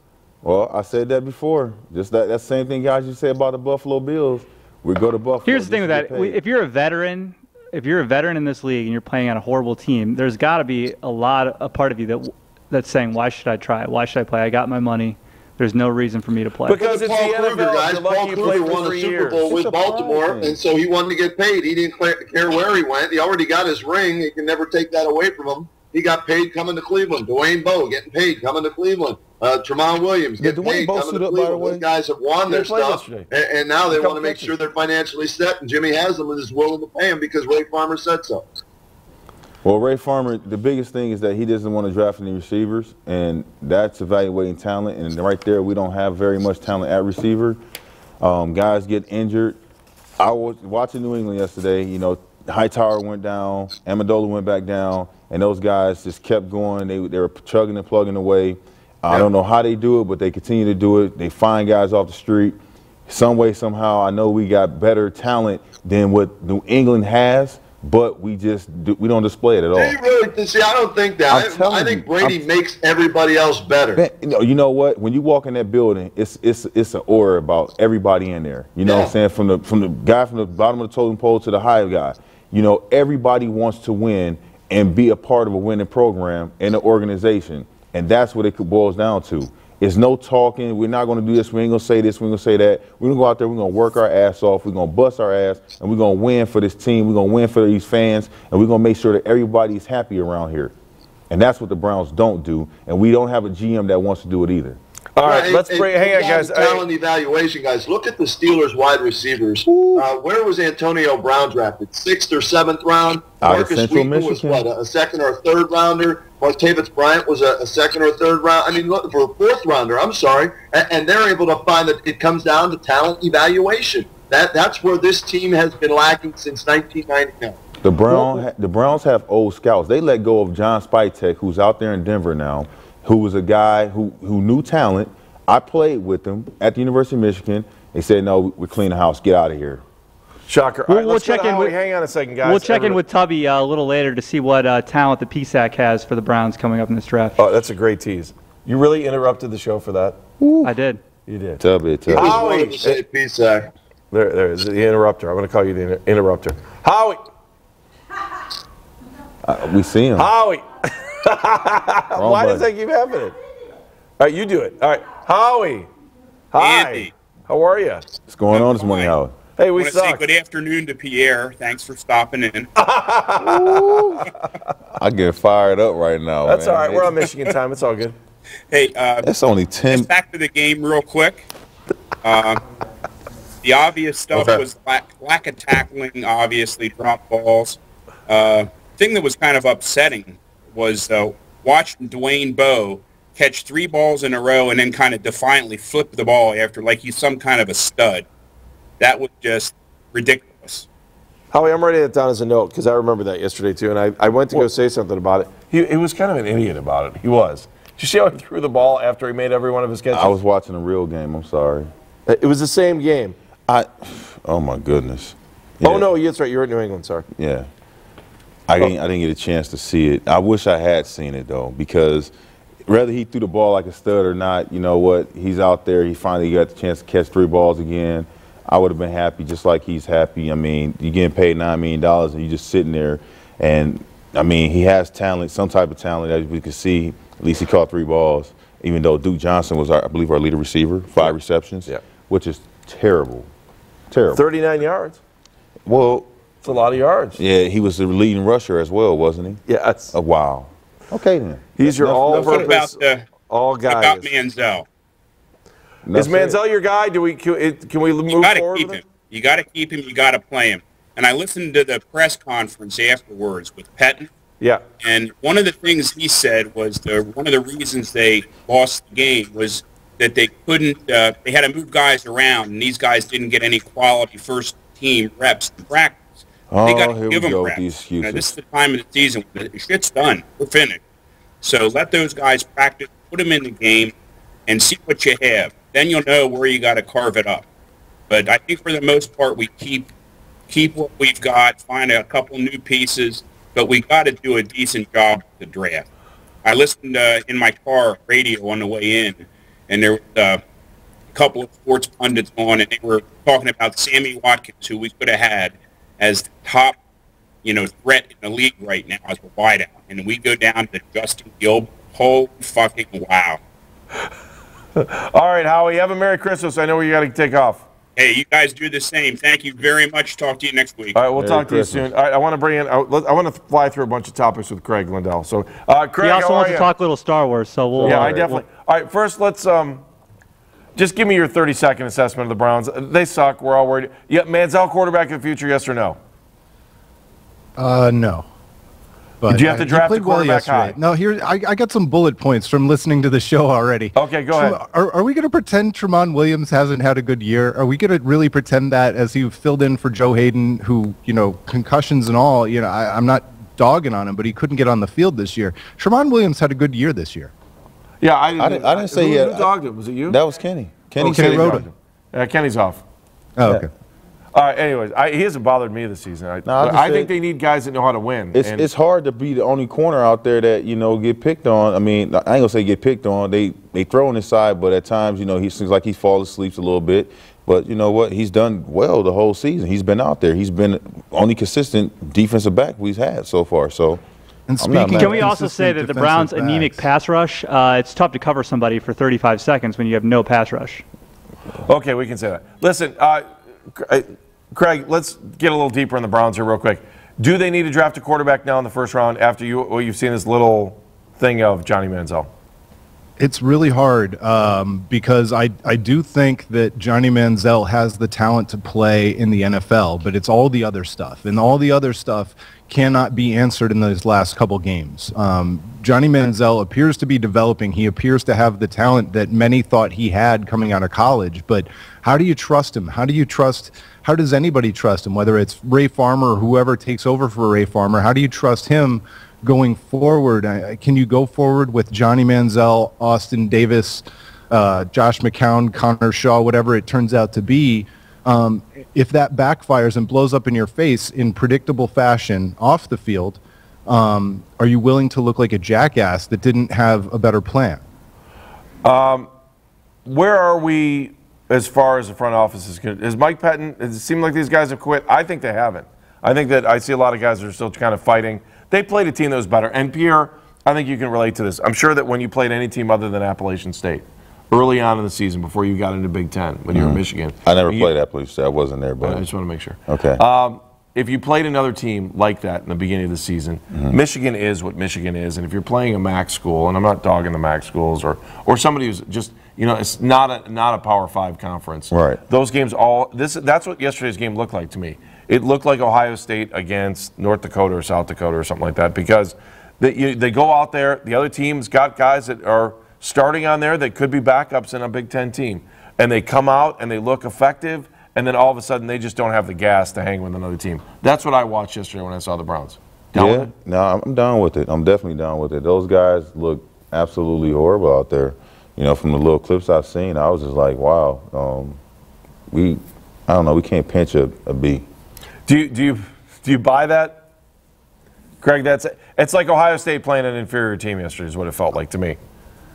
Speaker 5: Well, I said that before. Just that that same thing, guys. You say about the Buffalo Bills. We go to Buffalo.
Speaker 3: Here's the thing with that:
Speaker 5: paid.
Speaker 3: if you're a veteran, if you're a veteran in this league and you're playing on a horrible team, there's got to be a lot, a part of you that that's saying, "Why should I try? Why should I play? I got my money. There's no reason for me to play."
Speaker 2: Because
Speaker 4: Look
Speaker 2: it's
Speaker 4: Paul
Speaker 2: the
Speaker 4: Kruger,
Speaker 2: NFL.
Speaker 4: guys. Paul
Speaker 2: you
Speaker 4: Kruger won a
Speaker 2: three
Speaker 4: Super
Speaker 2: years.
Speaker 4: Bowl with Baltimore, and so he wanted to get paid. He didn't care where he went. He already got his ring. He can never take that away from him. He got paid coming to Cleveland. Dwayne Bowe getting paid coming to Cleveland. Uh, Tramon Williams
Speaker 5: Yeah,
Speaker 4: getting
Speaker 5: Dwayne
Speaker 4: paid
Speaker 5: Bowe
Speaker 4: coming to
Speaker 5: up,
Speaker 4: Cleveland.
Speaker 5: way.
Speaker 4: Those guys have won
Speaker 2: He
Speaker 4: their stuff, and, and now they want to make sure they're financially set. And Jimmy Haslam is willing to pay him because Ray Farmer said so.
Speaker 5: Well, Ray Farmer, the biggest thing is that he doesn't want to draft any receivers, and that's evaluating talent. And right there, we don't have very much talent at receiver. Um, guys get injured. I was watching New England yesterday. You know, Hightower went down, Amendola went back down, and those guys just kept going. They they were chugging and plugging away. I don't know how they do it, but they continue to do it. They find guys off the street. Some way, somehow, I know we got better talent than what New England has, but we just do, we don't display it at all.
Speaker 4: Really see? I don't think that.
Speaker 5: I'm
Speaker 4: I, think
Speaker 5: you,
Speaker 4: Brady makes everybody else better.
Speaker 5: Man, you know, you know what? When you walk in that building, it's it's it's an aura about everybody in there. You know what I'm saying? From the from the guy from the bottom of the totem pole to the high guy. You know, everybody wants to win and be a part of a winning program and an organization, and that's what it boils down to. It's no talking. We're not going to do this. We ain't going to say this. We're going to say that. We're going to go out there. We're going to work our ass off. We're going to bust our ass, and we're going to win for this team. We're going to win for these fans, and we're going to make sure that everybody's happy around here. And that's what the Browns don't do. And we don't have a GM that wants to do it either.
Speaker 2: All right, let's
Speaker 4: and-
Speaker 2: bring.
Speaker 4: and
Speaker 2: Hang on, guys.
Speaker 4: Talent evaluation, guys. Look at the Steelers wide receivers. Uh, where was Antonio Brown drafted? Sixth or seventh round.
Speaker 5: Out
Speaker 4: Markus
Speaker 5: Central
Speaker 4: Wheaton was
Speaker 5: Michigan.
Speaker 4: what? A, a second or a third rounder. Martavis Bryant was a, a second or third round. I mean, look for a fourth rounder. I'm sorry, and, and they're able to find that it comes down to talent evaluation. That that's where this team has been lacking since 1999.
Speaker 5: The Brown, the Browns have old scouts. They let go of John Spytek, who's out there in Denver now, who was a guy who, who knew talent. I played with him at the University of Michigan. They said, "No, we're cleaning house. Get out of here."
Speaker 2: Shocker.
Speaker 3: We'll-
Speaker 2: right,
Speaker 3: we'll
Speaker 2: let's
Speaker 3: check in with-
Speaker 2: Hang on a second, guys.
Speaker 3: we'll check in with Tubby uh, a little later to see what uh, talent the PSAC has for the Browns coming up in this draft.
Speaker 2: Oh, that's a great tease. You really interrupted the show for that.
Speaker 3: I did.
Speaker 2: You did.
Speaker 5: Tub it,
Speaker 4: He
Speaker 5: tub
Speaker 4: was
Speaker 5: it.
Speaker 2: Howie.
Speaker 4: wanted to PSAC.
Speaker 2: There, there is the interrupter. I'm going to call you the inter- interrupter. Howie.
Speaker 5: Uh, we see him.
Speaker 2: Howie.
Speaker 5: Wrong
Speaker 2: Why does that keep happening? All right, you do it. All right, Howie. Hi.
Speaker 8: Andy.
Speaker 2: How are you?
Speaker 5: What's going on this morning, Howie?
Speaker 2: Hey,
Speaker 8: I
Speaker 2: we
Speaker 8: want to say good afternoon to Pierre. Thanks for stopping in.
Speaker 5: I get fired up right now.
Speaker 2: That's
Speaker 5: man.
Speaker 2: all right. We're on Michigan time. It's all good.
Speaker 8: Hey, uh,
Speaker 5: That's only ten.
Speaker 8: just back to the game real quick. Uh, the obvious stuff
Speaker 4: Okay.
Speaker 8: was lack, lack of tackling, obviously, drop balls. Uh, thing that was kind of upsetting was uh, watching Dwayne Bowe catch three balls in a row and then kind of defiantly flip the ball after like he's some kind of a stud. That was just ridiculous.
Speaker 2: Howie, I'm writing it down as a note because I remember that yesterday too, and I, I went to go say something about it. He, he was kind of an idiot about it. He was. Did you see how he threw the ball after he made every one of his catches?
Speaker 5: I was watching a real game. I'm sorry.
Speaker 2: It was the same game.
Speaker 5: I. Oh my goodness.
Speaker 2: Oh
Speaker 5: Yeah.
Speaker 2: no, that's right. You're at New England. Sorry.
Speaker 5: Yeah. I oh. didn't, I didn't get a chance to see it. I wish I had seen it though, because whether he threw the ball like a stud or not, you know what? He's out there. He finally got the chance to catch three balls again. I would have been happy, just like he's happy. I mean, you're getting paid nine million dollars, and you're just sitting there. And I mean, he has talent, some type of talent as we can see. At least he caught three balls, even though Duke Johnson was, our, I believe, our leader receiver, five receptions,
Speaker 2: Yeah.
Speaker 5: which is terrible, terrible.
Speaker 2: 39 yards.
Speaker 5: Well,
Speaker 2: It's a lot of yards.
Speaker 5: yeah, he was the leading rusher as well, wasn't he?
Speaker 2: Yeah, that's,
Speaker 5: Oh, wow. Okay then.
Speaker 2: he's your
Speaker 5: Enough-
Speaker 8: What
Speaker 2: all-purpose,
Speaker 8: about,
Speaker 2: all
Speaker 8: what about
Speaker 2: guy.
Speaker 8: Manziel?
Speaker 2: Is
Speaker 5: enough
Speaker 2: Manziel
Speaker 5: said.
Speaker 2: your guy? Do we can, it, can we
Speaker 8: You
Speaker 2: move
Speaker 8: got to
Speaker 2: forward?
Speaker 8: keep
Speaker 2: with
Speaker 8: him. You got to keep him. You got to play him. And I listened to the press conference afterwards with Pettine,
Speaker 2: Yeah.
Speaker 8: and one of the things he said was the one of the reasons they lost the game was that they couldn't. Uh, they had to move guys around, and these guys didn't get any quality first team reps in practice. They
Speaker 5: Oh,
Speaker 8: got
Speaker 5: here
Speaker 8: to give them
Speaker 5: go these
Speaker 8: You know, this is the time of the season the shit's done. We're finished. So let those guys practice, put them in the game, and see what you have. Then you'll know where you got to carve it up. But I think for the most part, we keep keep what we've got, find a couple new pieces, but we got to do a decent job with the draft. I listened uh, in my car radio on the way in, and there was uh, a couple of sports pundits on, and they were talking about Sammy Watkins, who we could have had as the top, you know, threat in the league right now as a wideout, and we go down to Justin Gilbert. Holy fucking wow!
Speaker 2: All right, Howie. Have a Merry Christmas. I know you got to take off.
Speaker 8: Hey, you guys do the same. Thank you very much. Talk to you next week.
Speaker 2: All right, we'll
Speaker 5: Merry
Speaker 2: talk to you soon. All right, I want to bring in. I I want to fly through a bunch of topics with Craig Lyndall. So, uh, Craig,
Speaker 3: He also
Speaker 2: how
Speaker 3: wants to
Speaker 2: you?
Speaker 3: talk a little Star Wars, so we'll.
Speaker 2: Yeah,
Speaker 3: uh,
Speaker 2: I definitely. All right, first let's um, just give me your 30 second assessment of the Browns. They suck. We're all worried. Yeah, Manziel quarterback of the future? Yes or no?
Speaker 9: Uh, no. But
Speaker 2: Did you have to
Speaker 9: uh, he
Speaker 2: draft a quarterback
Speaker 9: well
Speaker 2: high?
Speaker 9: No, here I, I got some bullet points from listening to the show already.
Speaker 2: Okay, go ahead.
Speaker 9: Are, are we going to pretend Tramon Williams hasn't had a good year? Are we going to really pretend that as he filled in for Joe Haden, who you know concussions and all? You know, I, I'm not dogging on him, but he couldn't get on the field this year. Tramon Williams had a good year this year.
Speaker 2: Yeah, I didn't.
Speaker 5: I didn't- I didn't say
Speaker 2: who,
Speaker 5: had-
Speaker 2: Who dogged it? Was it you?
Speaker 5: That was Kenny. Kenny
Speaker 2: Oh, Kenny
Speaker 9: it.
Speaker 2: him. Yeah, Kenny's off.
Speaker 9: Oh, okay.
Speaker 2: All right. Anyways, I, he hasn't bothered me this season. I,
Speaker 5: No, I
Speaker 2: I think they need guys that know how to win.
Speaker 5: It's it's hard to be the only corner out there that you know get picked on. I mean, I ain't gonna say get picked on. They they throw on his side, but at times you know he seems like he falls asleep a little bit. But you know what? He's done well the whole season. He's been out there. He's been only consistent defensive back we've had so far. So
Speaker 9: And speaking,
Speaker 3: Can we also say that the Browns'
Speaker 9: defensive
Speaker 3: anemic pass rush? Uh, it's tough to cover somebody for 35 seconds when you have no pass rush.
Speaker 2: Okay, we can say that. Listen, uh, uh, Craig, let's get a little deeper in the Browns here, real quick. Do they need to draft a quarterback now in the first round after you well, you've seen this little thing of Johnny Manziel?
Speaker 9: It's really hard um, because I, I do think that Johnny Manziel has the talent to play in the NFL, but it's all the other stuff. And all the other stuff cannot be answered in those last couple games. Um, Johnny Manziel appears to be developing. He appears to have the talent that many thought he had coming out of college. But how do you trust him? How do you trust, how does anybody trust him, whether it's Ray Farmer or whoever takes over for Ray Farmer? How do you trust him going forward? I- Can you go forward with Johnny Manziel, Austin Davis, uh, Josh McCown, Connor Shaw, whatever it turns out to be? Um, if that backfires and blows up in your face in predictable fashion off the field, um, are you willing to look like a jackass that didn't have a better plan?
Speaker 2: Where are we as far as the front office is concerned? Is Mike Pettine, does it seem like these guys have quit? I think they haven't. I think that I see a lot of guys that are still kind of fighting. They played a team that was better. And Pierre, I think you can relate to this. I'm sure that when you played any team other than Appalachian State, early on in the season, before you got into Big Ten, when you were in Michigan.
Speaker 5: Mm-hmm. I never
Speaker 2: you-
Speaker 5: played that police. I wasn't there, but I
Speaker 2: just want to make sure.
Speaker 5: Okay.
Speaker 2: Um, if you played another team like that in the beginning of the season,
Speaker 5: Mm-hmm.
Speaker 2: Michigan is what Michigan is, and if you're playing a MAC school, and I'm not dogging the MAC schools, or or somebody who's just you know it's not a not a Power Five conference.
Speaker 5: Right.
Speaker 2: Those games all this that's what yesterday's game looked like to me. It looked like Ohio State against North Dakota or South Dakota or something like that because they, you, they go out there. The other team's got guys that are starting on there that could be backups in a Big Ten team, and they come out and they look effective, and then all of a sudden they just don't have the gas to hang with another team. That's what I watched yesterday when I saw the Browns. Down
Speaker 5: yeah, no, I'm- down with it. I'm definitely down with it. Those guys look absolutely horrible out there. You know, from the little clips I've seen, I was just like, wow, um, we, I don't know, we can't pinch a, a B.
Speaker 2: Do you do you do you buy that, Greg? That's it's like Ohio State playing an inferior team yesterday is what it felt like to me.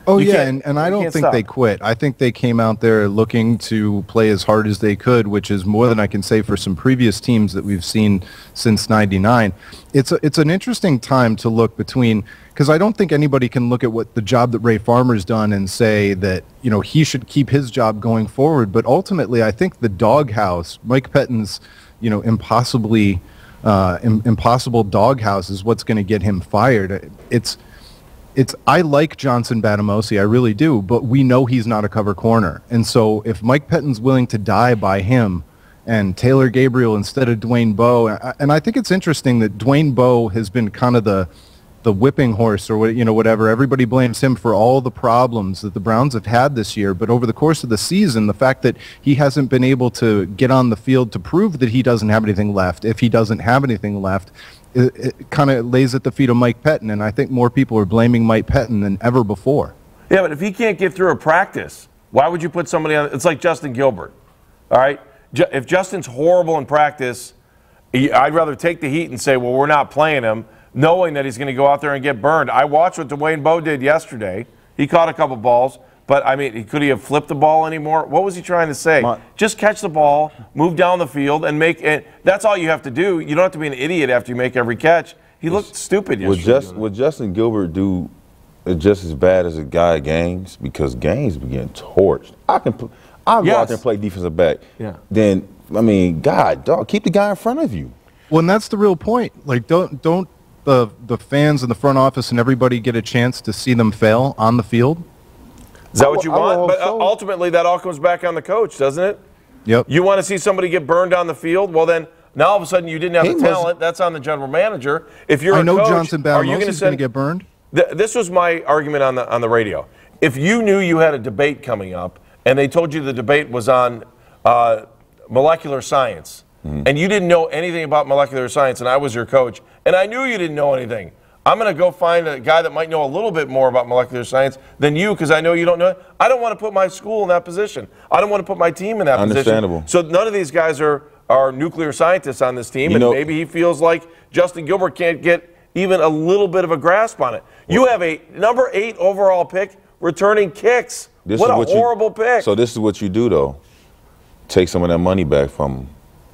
Speaker 9: Oh
Speaker 2: You
Speaker 9: yeah, and, and I don't think
Speaker 2: stop.
Speaker 9: they quit. I think they came out there looking to play as hard as they could, which is more than I can say for some previous teams that we've seen since '99. It's a, it's an interesting time to look between because I don't think anybody can look at what the job that Ray Farmer's done and say that you know he should keep his job going forward. But ultimately, I think the doghouse, Mike Pettine's, you know, impossibly uh, im- impossible doghouse is what's going to get him fired. It's it's I like Johnson Bademosi, I really do, but we know he's not a cover corner. And so if Mike Pettine's willing to die by him and Taylor Gabriel instead of Dwayne Bowe, a- and I think it's interesting that Dwayne Bowe has been kind of the the whipping horse or what you know whatever everybody blames him for all the problems that the Browns have had this year but over the course of the season the fact that he hasn't been able to get on the field to prove that he doesn't have anything left if he doesn't have anything left it, it kind of lays at the feet of Mike Pettine, and I think more people are blaming Mike Pettine than ever before.
Speaker 2: Yeah, but if he can't get through a practice, why would you put somebody on? It's like Justin Gilbert. All right, if Justin's horrible in practice, I'd rather take the heat and say, well, we're not playing him, knowing that he's going to go out there and get burned. I watched what Dwayne Bowe did yesterday. He caught a couple balls, but I mean, could he have flipped the ball anymore? What was he trying to say?
Speaker 5: My-
Speaker 2: Just catch the ball, move down the field, and make it. That's all you have to do. You don't have to be an idiot after you make every catch. He looked stupid
Speaker 5: Would, just, would Justin Gilbert do it just as bad as a guy at Gaines? Because Gaines be getting torched. I can, pl- I'll go out there and play defensive back.
Speaker 2: Yeah.
Speaker 5: Then, I mean, God, dog, keep the guy in front of you.
Speaker 9: Well, and that's the real point. Like, don't don't the the fans in the front office and everybody get a chance to see them fail on the field?
Speaker 2: Is that what you
Speaker 5: would- I would
Speaker 2: want? But uh,
Speaker 5: so.
Speaker 2: ultimately, that all comes back on the coach, doesn't it?
Speaker 9: Yep.
Speaker 2: You want to see somebody get burned on the field? Well, then now all of a sudden you didn't have
Speaker 5: He
Speaker 2: the talent. That's on the general manager. If you're
Speaker 9: I
Speaker 2: a
Speaker 9: know
Speaker 2: coach,
Speaker 9: Johnson
Speaker 2: are you
Speaker 9: Bademosi's
Speaker 2: going to
Speaker 9: to get burned.
Speaker 2: Th- this was my argument on the on the radio. If you knew you had a debate coming up and they told you the debate was on uh, molecular science, and you didn't know anything about molecular science, and I was your coach, and I knew you didn't know anything. I'm going to go find a guy that might know a little bit more about molecular science than you because I know you don't know it. I don't want to put my school in that position. I don't want to put my team in that position.
Speaker 5: Understandable.
Speaker 2: position. So none of these guys are, are nuclear scientists on this team,
Speaker 5: You
Speaker 2: and
Speaker 5: know-
Speaker 2: maybe he feels like Justin Gilbert can't get even a little bit of a grasp on it. You have a number eight overall pick returning kicks.
Speaker 5: This
Speaker 2: what
Speaker 5: is
Speaker 2: a
Speaker 5: what you-
Speaker 2: horrible pick.
Speaker 5: So this is what you do, though. Take some of that money back from him.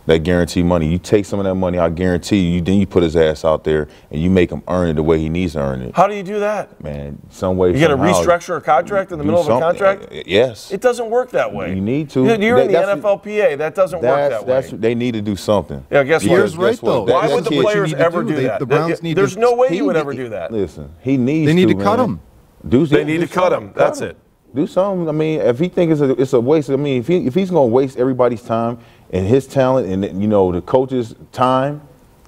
Speaker 5: That guarantee money. You take some of that money, I guarantee you. Then you put his ass out there and you make him earn it the way he needs to earn it.
Speaker 2: How do you do that?
Speaker 5: Man, some way.
Speaker 2: You got to restructure a contract in the
Speaker 5: do
Speaker 2: middle of a contract?
Speaker 5: Uh, Yes.
Speaker 2: It doesn't work that way.
Speaker 5: You need to.
Speaker 2: You're you're in the NFLPA. That doesn't work that
Speaker 5: that's
Speaker 2: way.
Speaker 5: they need to do something.
Speaker 2: Yeah, guess
Speaker 5: Because
Speaker 2: what?
Speaker 9: Here's right,
Speaker 5: guess what?
Speaker 9: though.
Speaker 2: Why
Speaker 9: That's
Speaker 2: would the
Speaker 5: kid-
Speaker 9: what you
Speaker 2: players ever
Speaker 9: do.
Speaker 2: do
Speaker 9: They-
Speaker 2: that?
Speaker 9: the Browns
Speaker 2: There-
Speaker 9: need
Speaker 2: There's
Speaker 9: to-
Speaker 2: no way
Speaker 5: he
Speaker 2: you would ever do that.
Speaker 5: Listen, he needs.
Speaker 9: They need to
Speaker 5: man.
Speaker 9: cut him.
Speaker 5: Do
Speaker 2: They need to cut him. That's it.
Speaker 5: Do something. I mean, if he thinks it's a, it's a waste. I mean, if he if he's gonna waste everybody's time and his talent and you know the coach's time,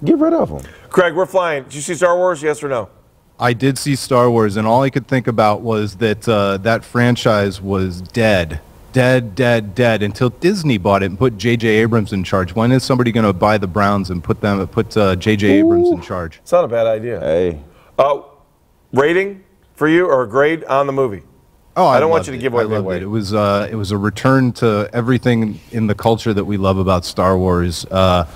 Speaker 5: get rid of him.
Speaker 2: Craig, we're flying. Did you see Star Wars? Yes or no?
Speaker 9: I did see Star Wars, and all I could think about was that uh, that franchise was dead, dead, dead, dead until Disney bought it and put J.J. Abrams in charge. When is somebody going to buy the Browns and put them put uh, J.J. Abrams in charge?
Speaker 2: It's not a bad idea.
Speaker 5: Hey,
Speaker 2: Uh, rating for you or a grade on the movie?
Speaker 9: Oh,
Speaker 2: I don't want you to
Speaker 9: it.
Speaker 2: give away
Speaker 9: I
Speaker 2: the
Speaker 9: loved
Speaker 2: away.
Speaker 9: It. it was uh, it was a return to everything in the culture that we love about Star Wars. Uh,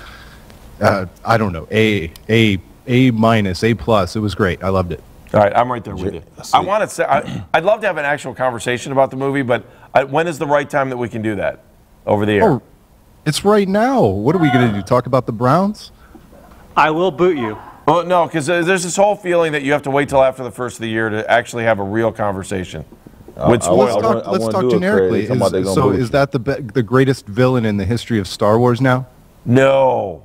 Speaker 9: uh, I don't know, a a a minus, a plus. It was great. I loved it.
Speaker 2: All right, I'm right there with you.
Speaker 5: That's
Speaker 2: I want to say I, I'd love to have an actual conversation about the movie, but I, when is the right time that we can do that over the air?
Speaker 9: Oh, it's right now. What are we going to do? Talk about the Browns?
Speaker 3: I will boot you.
Speaker 2: Well, no, because there's this whole feeling that you have to wait till after the first of the year to actually have a real conversation. With
Speaker 5: I
Speaker 9: Let's
Speaker 5: wanna- I
Speaker 9: talk,
Speaker 5: wanna-
Speaker 9: let's talk
Speaker 5: do it, Craig.
Speaker 9: generically.
Speaker 5: They talking about they
Speaker 9: Is- so is
Speaker 5: you.
Speaker 9: that the be- the greatest villain in the history of Star Wars now?
Speaker 2: No.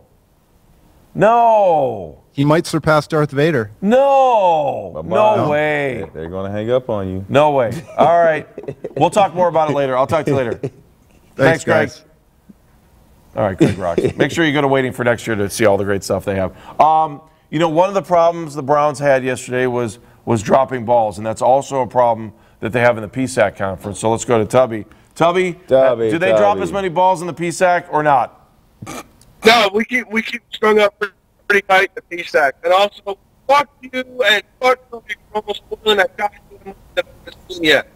Speaker 2: No.
Speaker 9: He might surpass Darth Vader.
Speaker 2: No.
Speaker 5: Bye-bye.
Speaker 2: No way.
Speaker 5: They're gonna hang up on you.
Speaker 2: No way. All right. We'll talk more about it later. I'll talk to you later. Thanks, Greg.
Speaker 9: guys.
Speaker 2: All right, Craig rocks. Make sure you go to waiting for next year to see all the great stuff they have. Um, you know, one of the problems the Browns had yesterday was was dropping balls, and that's also a problem that they have in the PSAC conference. So let's go to Tubby. Tubby, uh,
Speaker 5: Tubby,
Speaker 2: do they drop as many balls in the PSAC or not?
Speaker 10: No, we keep we keep strung up pretty tight in the P stack, and also fuck you and fuck you for almost spoiling that goddamn that yet.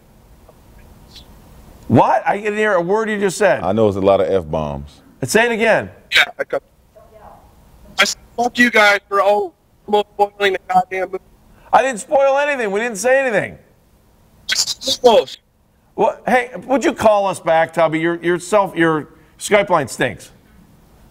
Speaker 2: What? I didn't hear a word you just said.
Speaker 5: I know it's a lot of f bombs.
Speaker 2: Say it again.
Speaker 10: Yeah, I got. I said, fuck you guys for almost spoiling the goddamn movie.
Speaker 2: I didn't spoil anything. We didn't say anything.
Speaker 10: Almost.
Speaker 2: What? Hey, would you call us back, Tubby? Your your self your Skype line stinks.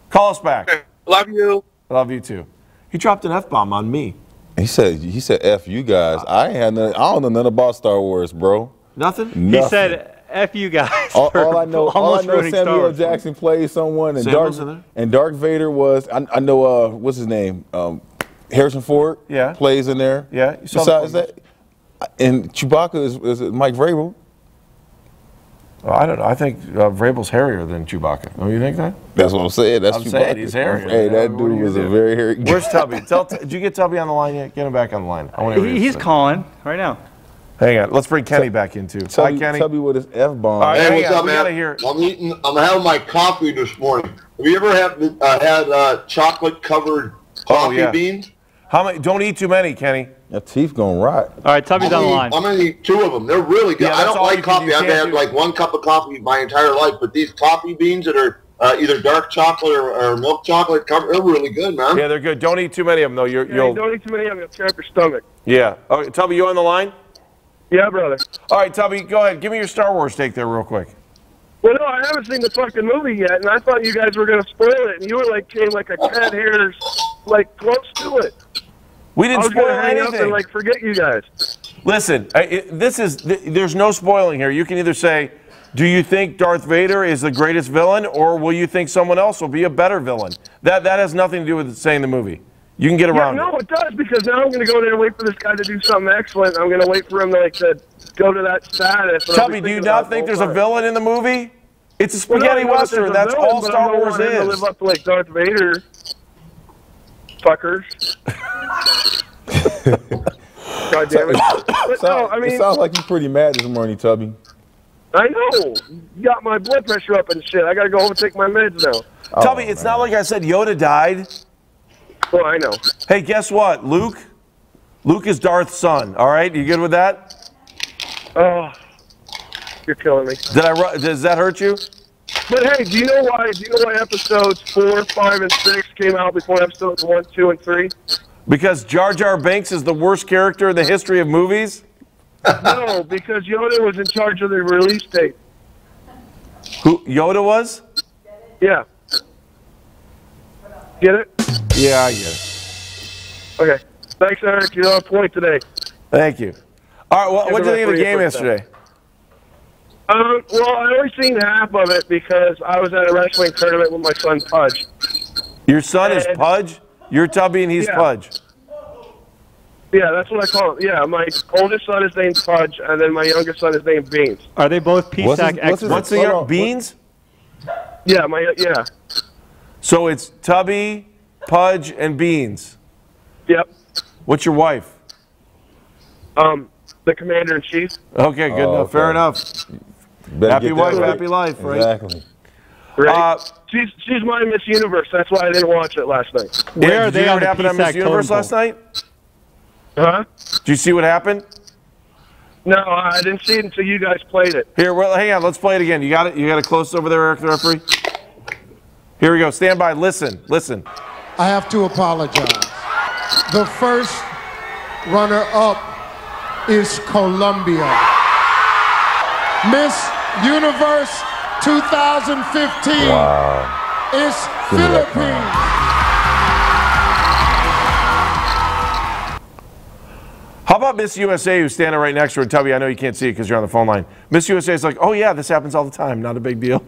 Speaker 2: Call us back.
Speaker 10: Okay, Love you.
Speaker 2: I love you too. He dropped an f bomb on me.
Speaker 5: He said he said f you guys. I ain't had nothing, I don't know nothing about Star Wars, bro.
Speaker 2: Nothing.
Speaker 3: He said, "F you guys."
Speaker 5: All, all I know, all I know, is
Speaker 3: Star
Speaker 5: Samuel Jackson plays someone, and
Speaker 2: Samuel's
Speaker 5: Dark and Dark Vader was. I, I know. Uh, what's his name? Um, Harrison Ford.
Speaker 2: Yeah.
Speaker 5: plays in there.
Speaker 2: Yeah, you saw the
Speaker 5: Besides that, and Chewbacca is, is Mike Vrabel.
Speaker 2: Oh, I don't know. I think uh, Vrabel's hairier than Chewbacca. Don't you think that?
Speaker 5: That's what I'm saying. That's
Speaker 2: I'm
Speaker 5: Chewbacca.
Speaker 2: saying he's hairy.
Speaker 5: Hey, that
Speaker 2: what
Speaker 5: dude
Speaker 2: you
Speaker 5: was a very hairy. Guy.
Speaker 2: Where's Tubby? Tell, did you get Tubby on the line yet? Get him back on the line. I want to hear
Speaker 3: He, he's calling right now.
Speaker 2: Hang on. Let's bring Kenny back in too.
Speaker 5: Tubby,
Speaker 2: Hi, Kenny.
Speaker 5: Tubby with his f bomb.
Speaker 2: All right.
Speaker 4: Hey,
Speaker 2: hang
Speaker 4: what's
Speaker 2: on,
Speaker 4: up, man?
Speaker 2: gotta hear-
Speaker 4: I'm eating. I'm having my coffee this morning. Have you ever had uh, had uh, chocolate covered coffee
Speaker 2: Oh, yeah.
Speaker 4: beans?
Speaker 2: How many? Don't eat too many, Kenny.
Speaker 5: Your teeth gonna rot.
Speaker 3: All right, Tubby's
Speaker 4: I'm
Speaker 3: the line.
Speaker 4: I'm gonna eat two of them. They're really good.
Speaker 2: Yeah,
Speaker 4: I don't like coffee. I've had
Speaker 2: do-
Speaker 4: like one cup of coffee my entire life, but these coffee beans that are uh, either dark chocolate or, or milk chocolate they're really good, man.
Speaker 2: Yeah, they're good. Don't eat too many of them though. You're,
Speaker 10: Yeah,
Speaker 2: you'll.
Speaker 10: don't eat too many of them. You'll tear up your stomach.
Speaker 2: Yeah. Okay, Tubby, you on the line?
Speaker 10: Yeah, brother.
Speaker 2: All right, Tubby, go ahead. Give me your Star Wars take there, real quick.
Speaker 10: Well, no, I haven't seen the fucking movie yet, and I thought you guys were gonna spoil it, and you were like came like a cat hairs, like close to it.
Speaker 2: We didn't spoil anything.
Speaker 10: and like forget you guys.
Speaker 2: Listen, I, it, this is th- there's no spoiling here. You can either say, "Do you think Darth Vader is the greatest villain," or will you think someone else will be a better villain? That that has nothing to do with saying the movie. You can get around.
Speaker 10: Yeah, no,
Speaker 2: it.
Speaker 10: it does because now I'm gonna go there and wait for this guy to do something excellent. I'm gonna wait for him to like to go to that status.
Speaker 2: Tubby, do you not think there's
Speaker 10: the
Speaker 2: a villain in the movie? It's a
Speaker 10: Well, no,
Speaker 2: spaghetti
Speaker 10: know that
Speaker 2: western. That's
Speaker 10: villain,
Speaker 2: all Star
Speaker 10: don't
Speaker 2: Wars
Speaker 10: want him to live up to like Darth Vader. Fuckers. God damn it. But no,
Speaker 5: Sound-
Speaker 10: I
Speaker 5: it sounds like you're pretty mad this morning, Tubby.
Speaker 10: I know. You got my blood pressure up and shit. I gotta go home and take my meds now.
Speaker 2: Oh, Tubby, it's not like I said Yoda died.
Speaker 10: Well, I know.
Speaker 2: Hey, guess what? Luke, Luke is Darth's son. All right, you good with that?
Speaker 10: Oh, you're killing me.
Speaker 2: Did I? ru- Does that hurt you?
Speaker 10: But hey, do you know why? Do you know why episodes four, five, and six came out before episodes one, two, and three?
Speaker 2: Because Jar Jar Banks is the worst character in the history of movies.
Speaker 10: no, because Yoda was in charge of the release date.
Speaker 2: Who Yoda was?
Speaker 10: Yeah. Get it?
Speaker 2: Yeah, I get it.
Speaker 10: Okay. Thanks, Eric. You're on point today.
Speaker 2: Thank you. All right, well, what did you think of the game yesterday?
Speaker 10: Um, well, I only seen half of it because I was at a wrestling tournament with my son Pudge.
Speaker 2: Your son is Pudge. You're Tubby, and he's
Speaker 10: Yeah.
Speaker 2: Pudge.
Speaker 10: Yeah, that's what I call him. Yeah, my oldest son is named Pudge, and then my youngest son is named Beans.
Speaker 3: Are they both
Speaker 5: What's his-
Speaker 3: PSAC
Speaker 5: what's his-
Speaker 3: experts?
Speaker 2: What's the
Speaker 5: Hold
Speaker 2: young
Speaker 5: on.
Speaker 2: beans?
Speaker 10: Yeah, my yeah.
Speaker 2: So it's Tubby, Pudge, and Beans.
Speaker 10: Yep.
Speaker 2: What's your wife?
Speaker 10: Um, the commander in chief.
Speaker 2: Okay, good
Speaker 5: Oh,
Speaker 2: enough. Fair enough.
Speaker 5: Better
Speaker 2: Happy
Speaker 5: get
Speaker 2: wife,
Speaker 5: right.
Speaker 2: happy life, right?
Speaker 5: Exactly.
Speaker 10: Right.
Speaker 2: Uh,
Speaker 10: she's she's my Miss Universe. That's why I didn't watch it last night.
Speaker 3: Where
Speaker 2: yeah,
Speaker 3: are
Speaker 2: did
Speaker 3: they
Speaker 2: you know
Speaker 3: on
Speaker 2: what
Speaker 3: the
Speaker 2: happened on Miss Universe
Speaker 3: totem
Speaker 2: last night?
Speaker 10: Huh?
Speaker 2: Did you see what happened?
Speaker 10: No, I didn't see it until you guys played it.
Speaker 2: Here, well, hang on. Let's play it again. You got it. You got it close over there, Eric, the referee. Here we go. Stand by. Listen. Listen.
Speaker 7: I have to apologize. The first runner up is Colombia. Miss Universe 2015
Speaker 5: Wow.
Speaker 7: is
Speaker 5: Give
Speaker 7: Philippines.
Speaker 2: How about Miss USA, who's standing right next to her? Tubby, I know you can't see it because you're on the phone line. Miss USA is like, oh yeah, this happens all the time. Not a big deal.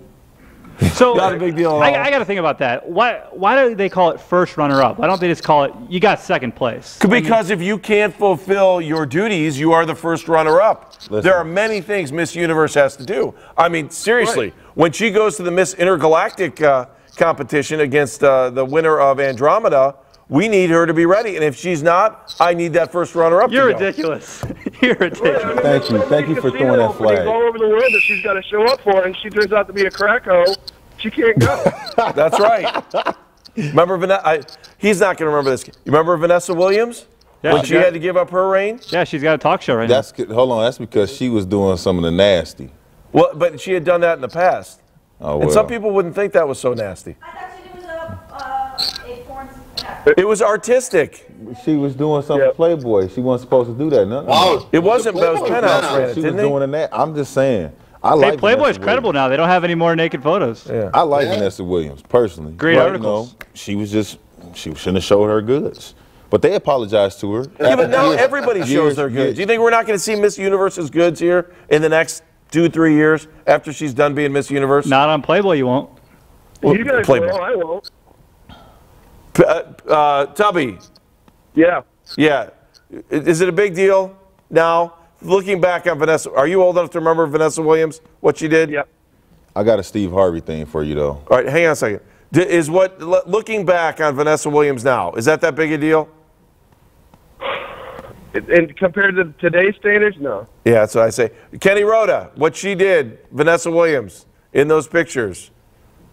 Speaker 3: So
Speaker 2: Not a big deal at
Speaker 3: I,
Speaker 2: all.
Speaker 3: I got to think about that. Why why do they call it first runner up? Why don't they just call it you got second place?
Speaker 2: Because if you can't fulfill your duties, you are the first runner up.
Speaker 5: Listen.
Speaker 2: There are many things Miss Universe has to do. I mean, seriously, when she goes to the Miss Intergalactic uh, competition against uh, the winner of Andromeda, we need her to be ready. And if she's not, I need that first runner up.
Speaker 3: You're
Speaker 2: to go.
Speaker 3: ridiculous. You're ridiculous.
Speaker 5: Thank you. Thank you for throwing that flag.
Speaker 10: All over the world that she's got to show up for, and she turns out to be a cracko. She can't go.
Speaker 2: That's right. remember Vanessa? He's not going to remember this. You remember Vanessa Williams?
Speaker 3: Yeah,
Speaker 2: when
Speaker 3: she
Speaker 2: she
Speaker 3: got-
Speaker 2: had to give up her reign?
Speaker 3: Yeah, she's got a talk show right now.
Speaker 5: That's good. hold on. That's because she was doing some of the nasty.
Speaker 2: Well, but she had done that in the past.
Speaker 5: Oh well.
Speaker 2: And some people wouldn't think that was so nasty.
Speaker 11: I thought she was a, uh, a porn actor.
Speaker 2: It was artistic.
Speaker 5: she was doing something
Speaker 10: Yep.
Speaker 5: Playboy. She wasn't supposed to do that. No,
Speaker 2: It wasn't, but it was
Speaker 4: Playboy
Speaker 2: Penthouse
Speaker 4: now.
Speaker 5: she was
Speaker 2: didn't
Speaker 5: doing that. I'm just saying. I
Speaker 3: now.
Speaker 5: like
Speaker 3: Hey, Playboy's credible
Speaker 5: Williams.
Speaker 3: now. They don't have any more naked photos.
Speaker 2: Yeah.
Speaker 5: I like
Speaker 4: Yeah.
Speaker 5: Vanessa Williams personally.
Speaker 3: Great
Speaker 5: But,
Speaker 3: articles.
Speaker 5: You know, she was just she shouldn't have showed her goods. But they apologized to her.
Speaker 2: Yeah, but now everybody shows
Speaker 5: years-
Speaker 2: their goods.
Speaker 5: years-
Speaker 2: Do you think we're not going to see Miss Universe's goods here in the next two, three years after she's done being Miss Universe?
Speaker 3: Not on Playboy, you won't.
Speaker 10: you guys
Speaker 2: Playboy.
Speaker 10: will. I won't.
Speaker 2: P- uh, uh, Tubby,
Speaker 10: Yeah.
Speaker 2: yeah. Is it a big deal now? Looking back on Vanessa, are you old enough to remember Vanessa Williams, what she did?
Speaker 10: Yep.
Speaker 5: I got a Steve Harvey thing for you though.
Speaker 2: All right, hang on a second. D- Is what l- looking back on Vanessa Williams now? Is that that big a deal?
Speaker 10: And- And compared to today's standards, no.
Speaker 2: Yeah, that's what I say. Kenny Roda, what she did, Vanessa Williams in those pictures,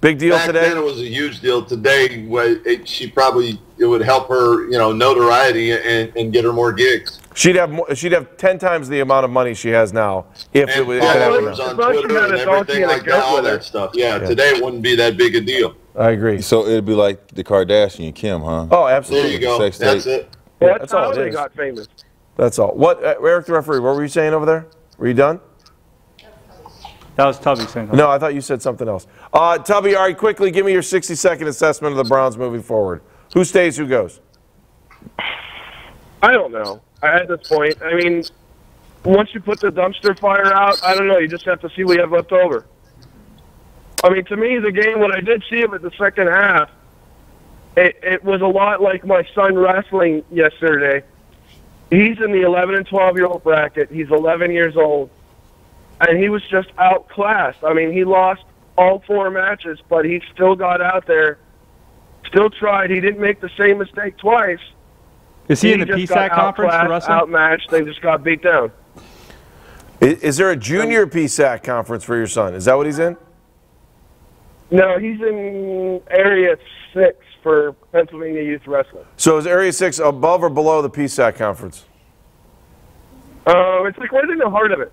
Speaker 2: big deal
Speaker 4: Back
Speaker 2: today.
Speaker 4: then it was a huge deal. Today, well, it, she probably it would help her, you know, notoriety and, and get her more gigs.
Speaker 2: She'd have more, she'd have ten times the amount of money she has now if it
Speaker 4: And
Speaker 2: was. If it happened
Speaker 4: followers on
Speaker 10: As long as she
Speaker 4: Twitter and everything like that, all
Speaker 10: with her.
Speaker 4: that stuff. Yeah, today it wouldn't be that big a deal.
Speaker 2: I agree.
Speaker 5: So it'd be like the Kardashian Kim, huh?
Speaker 2: Oh, absolutely.
Speaker 4: There you go.
Speaker 5: Sex
Speaker 4: That's
Speaker 5: tape.
Speaker 4: it.
Speaker 10: Well,
Speaker 2: that's
Speaker 10: that's
Speaker 2: all
Speaker 10: how
Speaker 2: it
Speaker 10: they
Speaker 2: is.
Speaker 10: got famous.
Speaker 2: That's all. What, uh, Eric the referee? What were you saying over there? Were you done?
Speaker 3: That was Tubby saying something.
Speaker 2: No, I thought you said something else. Uh, Tubby, all right, quickly, give me your 60 second assessment of the Browns moving forward. Who stays? Who goes?
Speaker 10: I don't know. At this point, I mean, once you put the dumpster fire out, I don't know. You just have to see what you have left over. I mean, to me, the game when I did see him at the second half, it, it was a lot like my son wrestling yesterday. He's in the 11 and 12 year old bracket. He's 11 years old, and he was just outclassed. I mean, he lost all four matches, but he still got out there, still tried. He didn't make the same mistake twice.
Speaker 3: Is he in the
Speaker 10: just
Speaker 3: PSAC conference for
Speaker 10: outclassed,
Speaker 3: wrestling?
Speaker 10: Outmatched, and just got beat down.
Speaker 2: Is, is there a junior PSAC conference for your son? Is that what he's in?
Speaker 10: No, he's in Area Six for Pennsylvania Youth Wrestling.
Speaker 2: So is Area 6 above or below the PSAC conference?
Speaker 10: Uh, it's like right in the heart of it.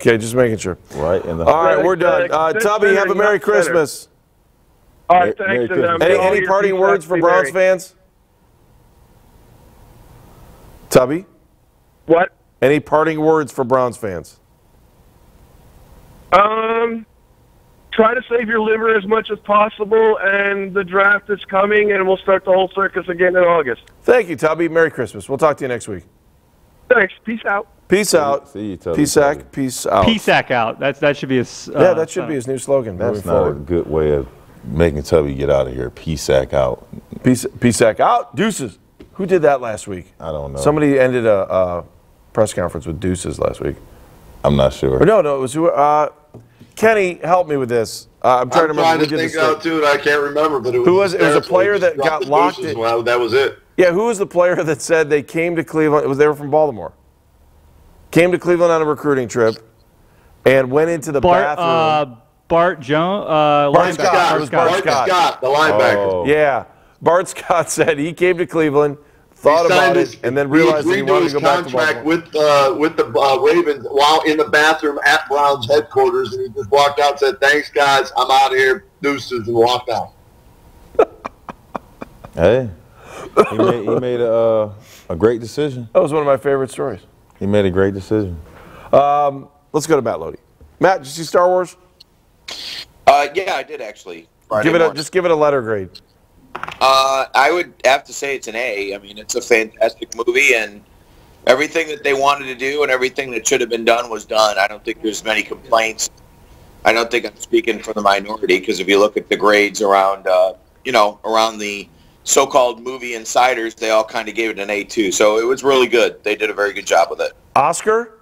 Speaker 2: Okay, just making sure.
Speaker 5: Right in the.
Speaker 2: All right, we're done.
Speaker 10: like,
Speaker 2: Uh, Tubby, have a Merry. Christmas.
Speaker 10: All
Speaker 5: Merry-
Speaker 10: right, thanks.
Speaker 5: Merry
Speaker 10: and,
Speaker 5: Christmas.
Speaker 2: Any, any parting words for
Speaker 10: be
Speaker 2: Browns fans? Tubby,
Speaker 10: What?
Speaker 2: any parting words for Browns fans?
Speaker 10: Um, try to save your liver as much as possible, and the draft is coming, and we'll start the whole circus again in August.
Speaker 2: Thank you, Tubby. Merry Christmas. We'll talk to you next week.
Speaker 10: Thanks. Peace out.
Speaker 2: Peace out.
Speaker 5: See you, Tubby.
Speaker 2: Peace out. Peace out.
Speaker 3: PSAC out. That's that should be his. Uh,
Speaker 2: Yeah, that should be his new slogan
Speaker 5: That's
Speaker 2: moving
Speaker 5: not a good way of making Tubby get out of here. P-sack out.
Speaker 2: Peace, peace sack out. Deuces. Who did that last week?
Speaker 5: I don't know.
Speaker 2: Somebody ended a, a press conference with deuces last week.
Speaker 5: I'm not sure.
Speaker 2: Or no, no, it was who? Uh, Kenny, help me with this. Uh, I'm trying
Speaker 4: I'm
Speaker 2: to remember
Speaker 4: trying
Speaker 2: who
Speaker 4: to
Speaker 2: did
Speaker 4: think
Speaker 2: this.
Speaker 4: out too, and I can't remember. But it was
Speaker 2: Who was it? It was a player that got locked
Speaker 4: deuces.
Speaker 2: in-
Speaker 4: Well, that was it.
Speaker 2: Yeah, who was the player that said they came to Cleveland? It was they were from Baltimore. Came to Cleveland on a recruiting trip, and went into the
Speaker 3: Bart,
Speaker 2: bathroom.
Speaker 3: uh, Bart Jones. Uh,
Speaker 2: Bart
Speaker 3: linebacker.
Speaker 2: Scott.
Speaker 3: Bart Scott.
Speaker 2: Bart
Speaker 4: Bart
Speaker 2: Scott.
Speaker 4: Scott, the linebacker.
Speaker 5: Oh.
Speaker 2: Yeah, Bart Scott said he came to Cleveland, thought about
Speaker 4: signed
Speaker 2: it, and then realized that he wanted to go back to
Speaker 4: contract
Speaker 2: Baltimore.
Speaker 4: with uh, with the uh, Ravens while in the bathroom at Browns headquarters, and he just walked out and said, "Thanks, guys, I'm out of here, deuces," and walked out.
Speaker 5: Hey, he made, he made a, uh, a great decision.
Speaker 2: That was one of my favorite stories.
Speaker 5: He made a great decision.
Speaker 2: Um, let's go to Matt Lodi. Matt, did you see Star Wars?
Speaker 12: Uh, yeah, I did actually. Friday
Speaker 2: give it a, just give it a letter grade.
Speaker 12: Uh, I would have to say it's an A. I mean, it's a fantastic movie, and everything that they wanted to do and everything that should have been done was done. I don't think there's many complaints. I don't think I'm speaking for the minority because if you look at the grades around, uh, you know, around the so-called movie insiders, they all kind of gave it an A too. So it was really good. They did a very good job with it.
Speaker 2: Oscar?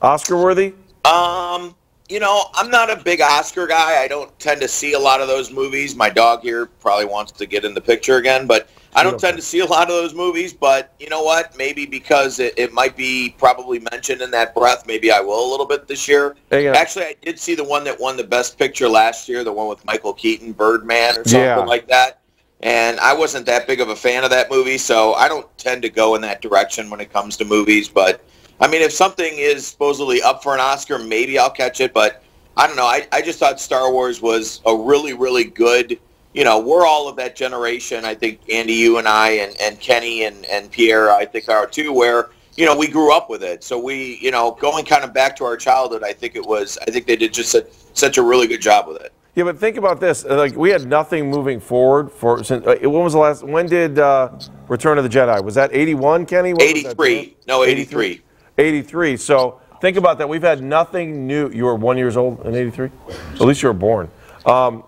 Speaker 2: Oscar worthy?
Speaker 12: Um, you know, I'm not a big Oscar guy. I don't tend to see a lot of those movies. My dog here probably wants to get in the picture again, but I don't tend to see a lot of those movies. But you know what? Maybe because it, it might be probably mentioned in that breath, maybe I will a little bit this year. Actually, I did see the one that won the Best Picture last year, the one with Michael Keaton, Birdman, or something
Speaker 2: Yeah.
Speaker 12: like that. And I wasn't that big of a fan of that movie, so I don't tend to go in that direction when it comes to movies. But I mean, if something is supposedly up for an Oscar, maybe I'll catch it. But I don't know. I, I just thought Star Wars was a really, really good. You know, we're all of that generation. I think Andy, you and I, and, and Kenny and, and Pierre, I think are too, where you know we grew up with it. So we, you know, going kind of back to our childhood, I think it was. I think they did just such, such a really good job with it.
Speaker 2: Yeah, but think about this. uh, Like we had nothing moving forward for since. Uh, when was the last? When did uh, Return of the Jedi? Was that 81, Kenny? What
Speaker 12: 83. No, 83.
Speaker 2: 83. So think about that. We've had nothing new. You were one years old in 83. At least you were born. Um,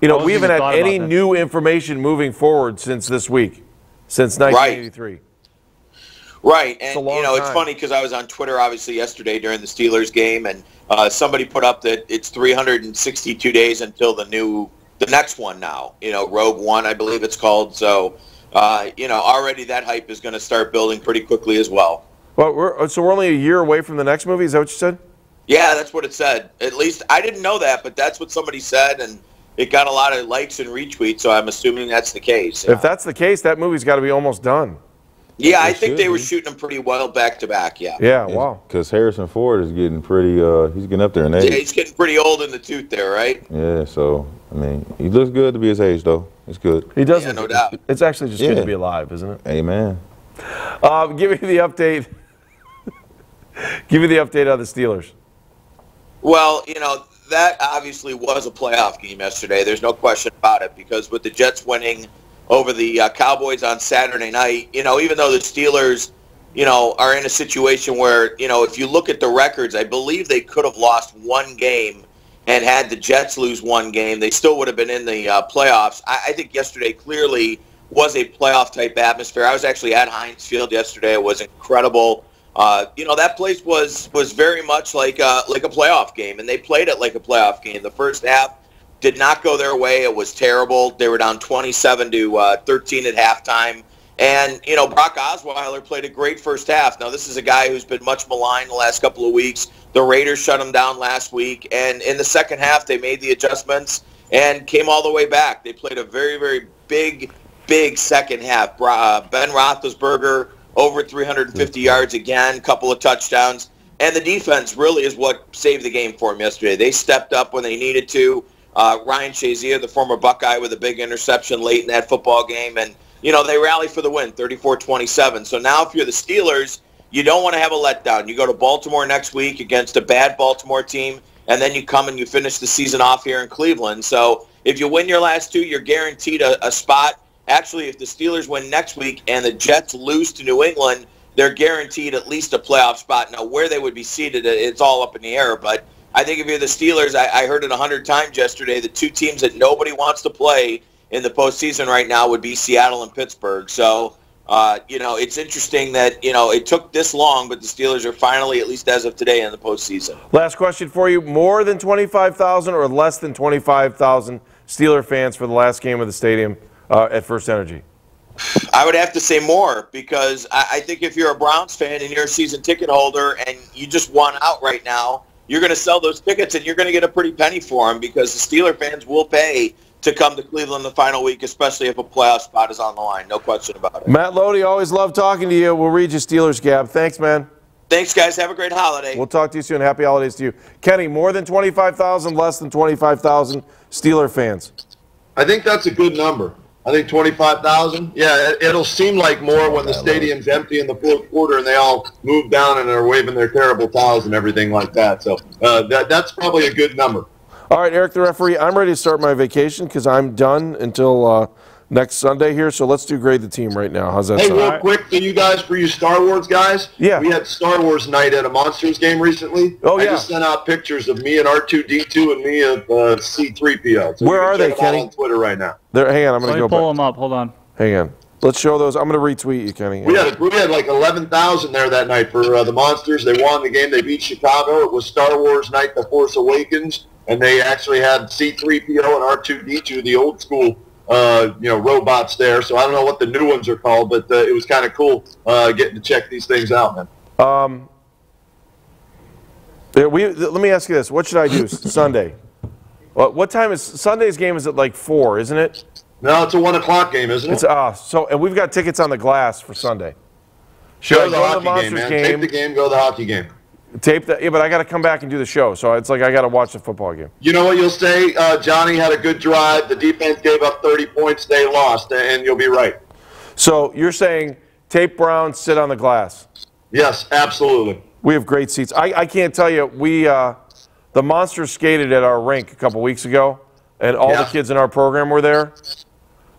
Speaker 2: you know, we haven't had any new information moving forward since this week, since 1983.
Speaker 12: Right, Right, and
Speaker 2: a long
Speaker 12: you know it's funny because I was on Twitter obviously yesterday during the Steelers game, and uh, somebody put up that it's 362 days until the new, the next one now. You know, Rogue One, I believe it's called. So, uh, you know, already that hype is going to start building pretty quickly as well.
Speaker 2: Well, we're, so we're only a year away from the next movie. Is that what you said?
Speaker 12: Yeah, that's what it said. At least I didn't know that, but that's what somebody said, and it got a lot of likes and retweets. So I'm assuming that's the case.
Speaker 2: If that's the case, that movie's got to be almost done.
Speaker 12: Yeah, I think
Speaker 5: should
Speaker 12: they were shooting them pretty well back to back. Yeah.
Speaker 2: Yeah. Wow.
Speaker 5: Because Harrison Ford is getting pretty, uh, he's getting up there in age.
Speaker 12: Yeah, he's getting pretty old in the tooth there, right?
Speaker 5: Yeah, so, I mean, he looks good to be his age, though. It's good.
Speaker 2: He does.
Speaker 12: Yeah, no doubt.
Speaker 2: It's actually just good to be alive, isn't it?
Speaker 5: Amen.
Speaker 2: Um, give me the update. give me the update on the Steelers.
Speaker 12: Well, you know, that obviously was a playoff game yesterday. There's no question about it because with the Jets winning over the uh, Cowboys on Saturday night, you know, even though the Steelers, you know, are in a situation where, you know, if you look at the records, I believe they could have lost one game and had the Jets lose one game, they still would have been in the uh, playoffs. I, I think yesterday clearly was a playoff type atmosphere. I was actually at Heinz Field yesterday. It was incredible. Uh, you know that place was was very much like a, like a playoff game, and they played it like a playoff game. The first half did not go their way. It was terrible. They were down 27 to uh, 13 at halftime. And, you know, Brock Osweiler played a great first half. Now, this is a guy who's been much maligned the last couple of weeks. The Raiders shut him down last week. And in the second half, they made the adjustments and came all the way back. They played a very, very big, big second half. Uh, ben Roethlisberger over 350 yards again, couple of touchdowns. And the defense really is what saved the game for them yesterday. They stepped up when they needed to. Uh, Ryan Shazier, the former Buckeye, with a big interception late in that football game. And, you know, they rally for the win, 34-27. So now if you're the Steelers, you don't want to have a letdown. You go to Baltimore next week against a bad Baltimore team. and then you come and you finish the season off here in Cleveland. So if you win your last two, you're guaranteed a, a spot. Actually, if the Steelers win next week and the Jets lose to New England, they're guaranteed at least a playoff spot. Now, where they would be seated, it's all up in the air. But I think if you're the Steelers, I, I heard it a hundred times yesterday. The two teams that nobody wants to play in the postseason right now would be Seattle and Pittsburgh. So, uh, you know, it's interesting that you know it took this long, but the Steelers are finally, at least as of today, in the postseason.
Speaker 2: Last question for you: More than twenty-five thousand or less than twenty-five thousand Steeler fans for the last game of the stadium uh, at First Energy?
Speaker 12: I would have to say more because I, I think if you're a Browns fan and you're a season ticket holder and you just want out right now, you're going to sell those tickets and you're going to get a pretty penny for them because the Steeler fans will pay to come to Cleveland the final week, especially if a playoff spot is on the line. No question about it.
Speaker 2: Matt Lodi, always love talking to you. We'll read you Steelers Gab. Thanks, man.
Speaker 12: Thanks, guys. Have a great holiday.
Speaker 2: We'll talk to you soon. Happy holidays to you, Kenny. More than twenty-five thousand, less than twenty-five thousand Steeler fans.
Speaker 4: I think that's a good number. I think 25,000. Yeah, it, it'll seem like more when the stadium's empty in the fourth quarter and they all move down and are waving their terrible towels and everything like that. So uh, that, that's probably a good number.
Speaker 2: All right, Eric, the referee. I'm ready to start my vacation because I'm done until uh, next Sunday here. So let's do grade the team right now. How's that
Speaker 4: Hey,
Speaker 2: sound?
Speaker 4: real quick for you guys, for you Star Wars guys.
Speaker 2: Yeah.
Speaker 4: We had Star Wars night at a Monsters game recently.
Speaker 2: Oh,
Speaker 4: I
Speaker 2: yeah.
Speaker 4: just sent out pictures of me and R2D2 and me of uh, C3PO. So
Speaker 2: Where are they, Kenny?
Speaker 4: on Twitter right now.
Speaker 2: There, hang on, I'm going
Speaker 3: me
Speaker 2: to go
Speaker 3: pull
Speaker 2: back.
Speaker 3: them up. Hold on.
Speaker 2: Hang on. Let's show those. I'm going to retweet you, Kenny.
Speaker 4: We had we had like eleven thousand there that night for uh, the Monsters. They won the game. They beat Chicago. It was Star Wars Night: The Force Awakens, and they actually had C-3PO and R2D2, the old school, uh, you know, robots there. So I don't know what the new ones are called, but uh, it was kind of cool uh, getting to check these things out, man.
Speaker 2: Um, we, let me ask you this. What should I do Sunday? What, what time is Sunday's game? Is it like four, isn't it?
Speaker 4: No, it's a one o'clock game, isn't it?
Speaker 2: It's uh, so, and we've got tickets on the glass for Sunday. Should
Speaker 4: go
Speaker 2: I
Speaker 4: the
Speaker 2: go to
Speaker 4: hockey
Speaker 2: the
Speaker 4: game, man.
Speaker 2: game?
Speaker 4: Tape the game. Go to the hockey game.
Speaker 2: Tape that, yeah, but I got to come back and do the show. So it's like I got to watch the football game.
Speaker 4: You know what you'll say? Uh, Johnny had a good drive. The defense gave up 30 points. They lost, and you'll be right.
Speaker 2: So you're saying tape Brown, sit on the glass.
Speaker 4: Yes, absolutely.
Speaker 2: We have great seats. I, I can't tell you, we uh, the Monsters skated at our rink a couple weeks ago, and all
Speaker 4: Yeah.
Speaker 2: the kids in our program were there,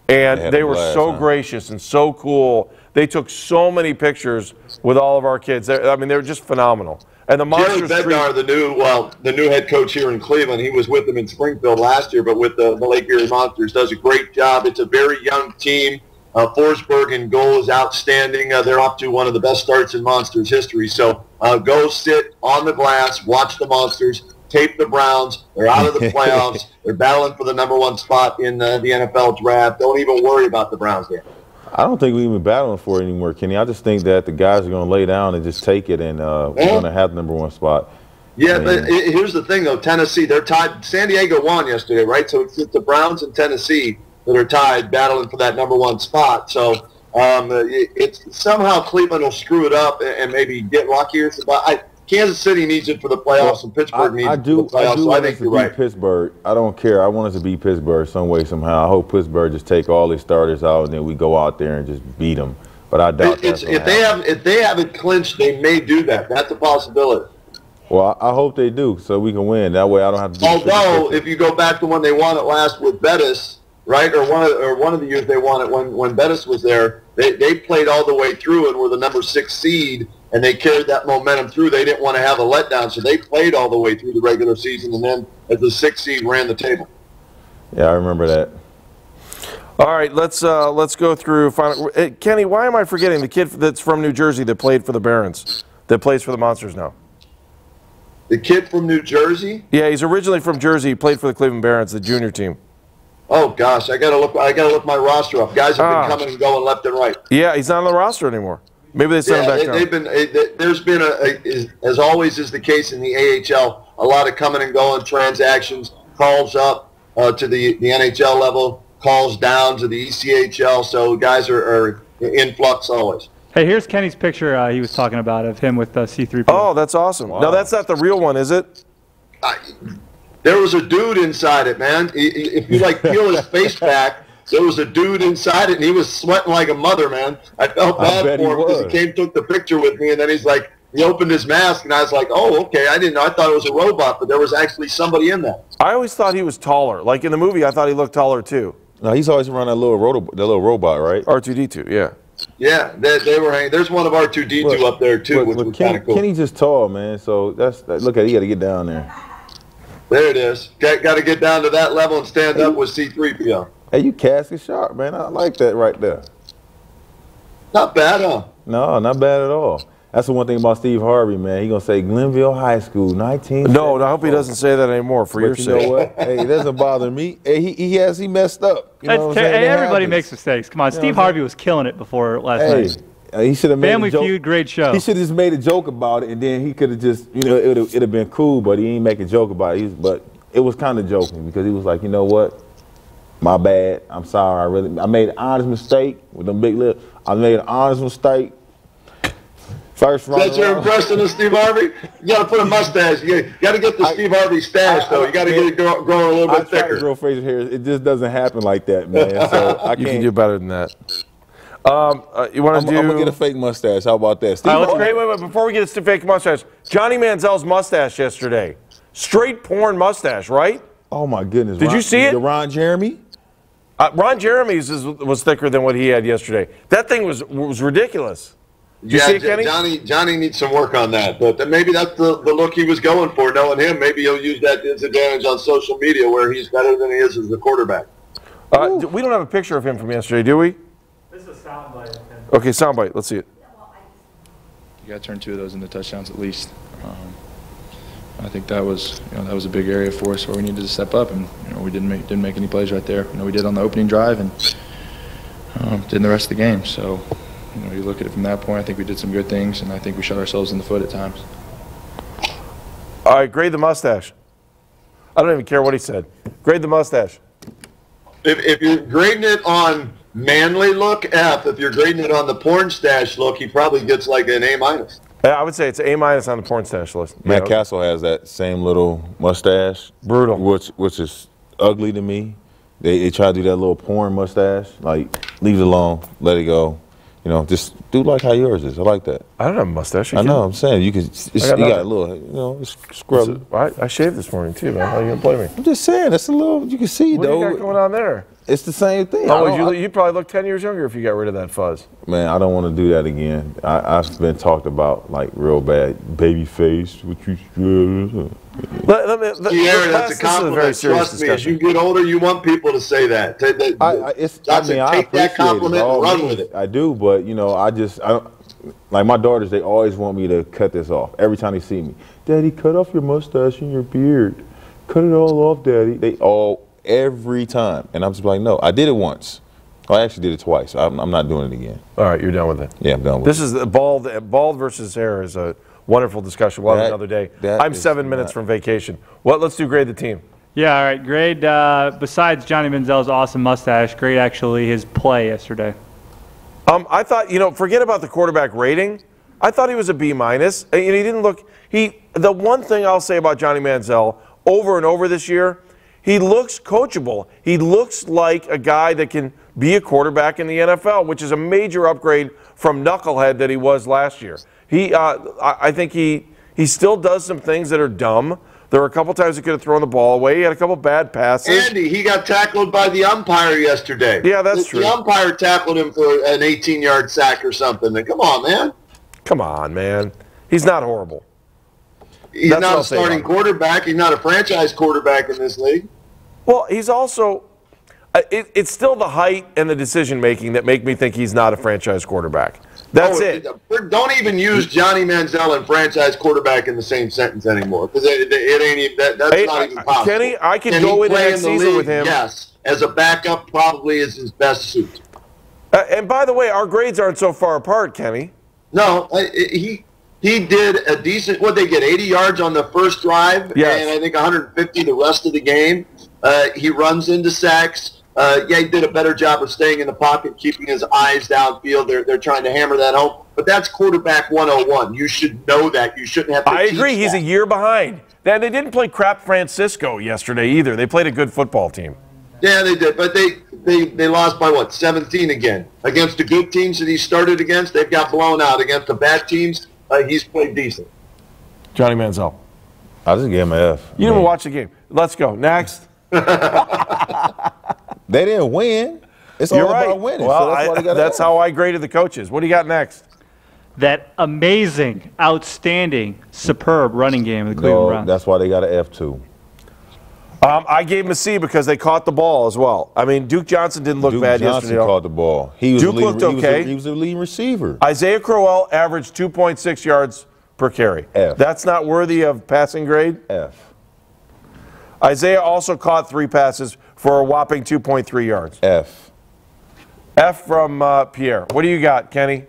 Speaker 2: and
Speaker 5: They
Speaker 2: they, were
Speaker 5: blast,
Speaker 2: so
Speaker 5: huh?
Speaker 2: gracious and so cool. They took so many pictures with all of our kids. They- I mean, they were just phenomenal. And the
Speaker 4: Jerry Bednar, the new well, the new head coach here in Cleveland, he was with them in Springfield last year, but with the, the Lake Erie Monsters, does a great job. It's a very young team. Uh, Forsberg in goal is outstanding. Uh, they're off to one of the best starts in Monsters history. So uh, go sit on the glass, watch the Monsters, tape the Browns. They're out of the playoffs. They're battling for the number one spot in uh, the NFL draft. Don't even worry about the Browns game.
Speaker 5: I don't think we're even battling for it anymore, Kenny. I just think that the guys are going to lay down and just take it, and uh, we're going to have the number one spot.
Speaker 4: Yeah,
Speaker 5: Man.
Speaker 4: but i- here's the thing, though. Tennessee, they're tied. San Diego won yesterday, right? So it's the Browns and Tennessee that are tied, battling for that number one spot. So um, it, it's somehow Cleveland will screw it up and, and maybe get luckier. But I, Kansas City needs it for the playoffs, and Pittsburgh
Speaker 5: I,
Speaker 4: needs
Speaker 5: I
Speaker 4: it for the playoffs.
Speaker 5: I do
Speaker 4: so I think
Speaker 5: to
Speaker 4: you're
Speaker 5: beat
Speaker 4: right.
Speaker 5: Pittsburgh. I don't care. I want us to beat Pittsburgh some way somehow. I hope Pittsburgh just take all their starters out and then we go out there and just beat them. But I doubt
Speaker 4: It- it's,
Speaker 5: that's gonna
Speaker 4: if they have if they have it clinched, they may do that. That's a possibility.
Speaker 5: Well, I, I hope they do so we can win. That way I don't have to. Do
Speaker 4: Although, if you go back to when they won it last with Bettis, right, or one of or one of the years they won it when when Bettis was there, they they played all the way through and were the number six seed, and they carried that momentum through. They didn't want to have a letdown, so they played all the way through the regular season, and then as the sixth seed ran the table.
Speaker 5: yeah, I remember that.
Speaker 2: All right, let's uh, let's go through. Final, uh, Kenny, why am I forgetting the kid that's from New Jersey that played for the Barons, that plays for the Monsters now?
Speaker 4: The kid from New Jersey.
Speaker 2: Yeah, he's originally from Jersey. He played for the Cleveland Barons, the junior team.
Speaker 4: Oh gosh, I gotta look. I gotta look my roster up. Guys have
Speaker 2: Ah.
Speaker 4: been coming and going left and right.
Speaker 2: Yeah, he's not on the roster anymore. Maybe they sent
Speaker 4: Yeah,
Speaker 2: him
Speaker 4: they,
Speaker 2: back
Speaker 4: they've been. eh, th- There's been a, a is, as always is the case in the AHL, a lot of coming and going transactions, calls up uh, to the the NHL level, calls down to the ECHL. So guys are, are in flux always.
Speaker 3: Hey, here's Kenny's picture uh, he was talking about of him with uh, C3PO.
Speaker 2: Oh, that's awesome. No, that's not the real one, is it?
Speaker 4: There was a dude inside it, man. I- I- If you like peel his face back, there was a dude inside it, and he was sweating like a mother, man. I felt bad
Speaker 5: bet he
Speaker 4: for him because he
Speaker 5: was.
Speaker 4: came, took the picture with me, and then he's like, he opened his mask, and I was like, "Oh, okay." I didn't know. I thought it was a robot, but there was actually somebody in there.
Speaker 2: I always thought he was taller. Like in the movie, I thought he looked taller too.
Speaker 5: No, he's always around that little roto, that little robot, right?
Speaker 2: R2D2, yeah.
Speaker 4: Yeah, they, they were hanging. There's one of R two D two up there too,
Speaker 5: Look,
Speaker 4: which
Speaker 5: look,
Speaker 4: was
Speaker 5: Kenny,
Speaker 4: kind of cool.
Speaker 5: Kenny's just tall, man. So that's that, look at he got to get down there.
Speaker 4: There it is. Got, got to get down to that level and stand up with C3PO.
Speaker 5: Hey, you casket sharp, man. I like that right there.
Speaker 4: Not bad, huh?
Speaker 5: No, not bad at all. That's the one thing about Steve Harvey, man. He gonna say Glenville High School, 19.
Speaker 2: No, I hope he doesn't say that anymore for
Speaker 5: But
Speaker 2: your
Speaker 5: you
Speaker 2: sake.
Speaker 5: know what? hey, it doesn't bother me. Hey, he, he has he messed up. You know what I'm
Speaker 3: ter-
Speaker 5: saying?
Speaker 3: hey, everybody
Speaker 5: happens.
Speaker 3: makes mistakes. Come on,
Speaker 5: You
Speaker 3: Steve Harvey was killing it before last
Speaker 5: Hey,
Speaker 3: night.
Speaker 5: uh, he should have made
Speaker 3: Family
Speaker 5: a joke.
Speaker 3: Feud, great show.
Speaker 5: He should have just made a joke about it, and then he could have just, you know, it would have been cool. But he ain't make a joke about it. He's, but it was kind of joking because he was like, you know what? My bad. I'm sorry. I really, I made an honest mistake with them big lips. I made an honest mistake. First round.
Speaker 4: That's your impression of Steve Harvey? You got to put a mustache. You got to get the Steve Harvey stash, though. You got to get it grow, growing a little
Speaker 5: I
Speaker 4: bit
Speaker 5: try to
Speaker 4: thicker.
Speaker 5: grow facial hair. It just doesn't happen like that, man. So I
Speaker 2: You
Speaker 5: can't.
Speaker 2: can do better than that. Um, uh, you want to do?
Speaker 5: I'm gonna get a fake mustache. How about that? Steve
Speaker 2: All right, let's- wait, wait, wait. Before we get to fake mustache, Johnny Manziel's mustache yesterday, straight porn mustache, right?
Speaker 5: Oh my goodness!
Speaker 2: Did
Speaker 5: Ron-
Speaker 2: you see it?
Speaker 5: the Ron Jeremy?
Speaker 2: Uh, Ron Jeremy's is, was thicker than what he had yesterday. That thing was was ridiculous. Did you
Speaker 4: yeah,
Speaker 2: see it, Kenny?
Speaker 4: Johnny Johnny needs some work on that, but maybe that's the, the look he was going for. Knowing him, maybe he'll use that to his advantage on social media, where he's better than he is as a quarterback.
Speaker 2: Uh, we don't have a picture of him from yesterday, do we?
Speaker 3: This is a soundbite.
Speaker 2: Okay, soundbite. Let's see it.
Speaker 13: You got to turn two of those into touchdowns at least. Um, I think that was, you know, that was a big area for us where we needed to step up, and you know, we didn't make didn't make any plays right there. You know, we did on the opening drive and um, did in the rest of the game. So, you know, you look at it from that point. I think we did some good things, and I think we shot ourselves in the foot at times.
Speaker 2: All right, grade the mustache. I don't even care what he said. Grade the mustache.
Speaker 4: If, if you're grading it on manly look, F. If you're grading it on the porn stash look, he probably gets like an A minus.
Speaker 2: Yeah, I would say it's A minus on the porn stash list.
Speaker 5: Matt. Cassel has that same little mustache.
Speaker 2: Brutal.
Speaker 5: Which which is ugly to me. They, they try to do that little porn mustache. Like, leave it alone. Let it go. You know, just do like how yours is. I like that.
Speaker 2: I don't have a mustache.
Speaker 5: I know. I'm saying you can. It's,
Speaker 2: I got
Speaker 5: you got a little. You know, it's scrubby.
Speaker 2: I, I shaved this morning too, man. How you gonna play me?
Speaker 5: I'm just saying. That's a little. You can see
Speaker 2: What do
Speaker 5: though.
Speaker 2: you got going on there?
Speaker 5: It's the same thing.
Speaker 2: Oh, you,
Speaker 5: I-
Speaker 2: you probably look 10 years younger if you got rid of that fuzz.
Speaker 5: Man, I don't want to do that again. I, I've been talked about like real bad. Baby face. What you?
Speaker 2: Let, let me, let,
Speaker 4: Pierre, that's a
Speaker 2: this a very
Speaker 4: compliment.
Speaker 2: serious
Speaker 4: Trust me, as you get older, you want people to say that. Take that-
Speaker 5: I, I, it's, I mean, I
Speaker 4: take
Speaker 5: appreciate
Speaker 4: that compliment
Speaker 5: it.
Speaker 4: and run with it.
Speaker 5: I do, but you know, I just, I don't, like my daughters. They always want me to cut this off every time they see me. Daddy, cut off your mustache and your beard. Cut it all off, Daddy. They all every time, and I'm just like, no. I did it once. I actually did it twice. I'm, I'm not doing it again.
Speaker 2: All right, you're done with it.
Speaker 5: Yeah, I'm done with
Speaker 2: This
Speaker 5: it.
Speaker 2: is the bald, bald versus hair is a wonderful discussion. We'll have another day. I'm seven minutes
Speaker 5: not-
Speaker 2: from vacation. What? Let's do grade the team.
Speaker 3: Yeah, all right. Grade, uh, besides Johnny Manziel's awesome mustache, grade actually his play yesterday.
Speaker 2: Um, I thought, you know, forget about the quarterback rating. I thought he was a B minus. And he didn't look. He. The one thing I'll say about Johnny Manziel over and over this year, he looks coachable. He looks like a guy that can be a quarterback in the NFL, which is a major upgrade from knucklehead that he was last year. He. Uh, I, think he. He still does some things that are dumb. There were a couple times he could have thrown the ball away. He had a couple bad passes.
Speaker 4: Andy, he got tackled by the umpire yesterday.
Speaker 2: Yeah, that's
Speaker 4: the,
Speaker 2: true.
Speaker 4: The umpire tackled him for an 18-yard sack or something. And come on, man.
Speaker 2: Come on, man. He's not horrible.
Speaker 4: He's
Speaker 2: That's
Speaker 4: not a starting quarterback. He's not a franchise quarterback in this league.
Speaker 2: Well, he's also. uh, It, it's still the height and the decision making that make me think he's not a franchise quarterback. That's
Speaker 4: Oh,
Speaker 2: it.
Speaker 4: Don't even use Johnny Manziel and franchise quarterback in the same sentence anymore because it, it, it ain't even that, that's
Speaker 2: Hey,
Speaker 4: not even possible.
Speaker 2: Kenny, I could
Speaker 4: Can
Speaker 2: go
Speaker 4: he
Speaker 2: into next
Speaker 4: in the
Speaker 2: season
Speaker 4: league?
Speaker 2: with him.
Speaker 4: Yes, as a backup, probably is his best suit.
Speaker 2: Uh, and by the way, our grades aren't so far apart, Kenny.
Speaker 4: No, I- I- he he did a decent. What they get 80 yards on the first drive,
Speaker 2: Yes.
Speaker 4: and I think 150 the rest of the game. Uh, he runs into sacks. Uh, yeah, he did a better job of staying in the pocket, keeping his eyes downfield. They're they're trying to hammer that home, but that's quarterback 101. You should know that. You shouldn't have to.
Speaker 2: I agree. He's a year behind. They, they didn't play crap Francisco yesterday either. They played a good football team.
Speaker 4: Yeah, they did, but they, they they lost by what 17 again against the good teams that he started against. They've got blown out against the bad teams. Uh, he's played decent.
Speaker 2: Johnny Manziel.
Speaker 5: I just gave him an F.
Speaker 2: You didn't even watch the game. Let's go. Next.
Speaker 5: They didn't win. It's
Speaker 2: You're
Speaker 5: all
Speaker 2: right.
Speaker 5: about winning.
Speaker 2: Well,
Speaker 5: so that's,
Speaker 2: I-
Speaker 5: they
Speaker 2: that's how I graded the coaches. What do you got next?
Speaker 3: That amazing, outstanding, superb running game of the Cleveland
Speaker 5: No,
Speaker 3: Browns.
Speaker 5: that's why they got an F two.
Speaker 2: Um, I gave him a C because they caught the ball as well. I mean, Duke Johnson didn't look
Speaker 5: Duke
Speaker 2: bad
Speaker 5: Johnson
Speaker 2: yesterday.
Speaker 5: caught the ball. He was
Speaker 2: Duke
Speaker 5: lead,
Speaker 2: looked
Speaker 5: he was the-
Speaker 2: okay.
Speaker 5: he was the leading receiver.
Speaker 2: Isaiah Crowell averaged 2.6 yards per carry.
Speaker 5: F.
Speaker 2: That's not worthy of passing grade.
Speaker 5: F.
Speaker 2: Isaiah also caught three passes for a whopping 2.3 yards.
Speaker 5: F.
Speaker 2: F from uh, Pierre. What do you got, Kenny?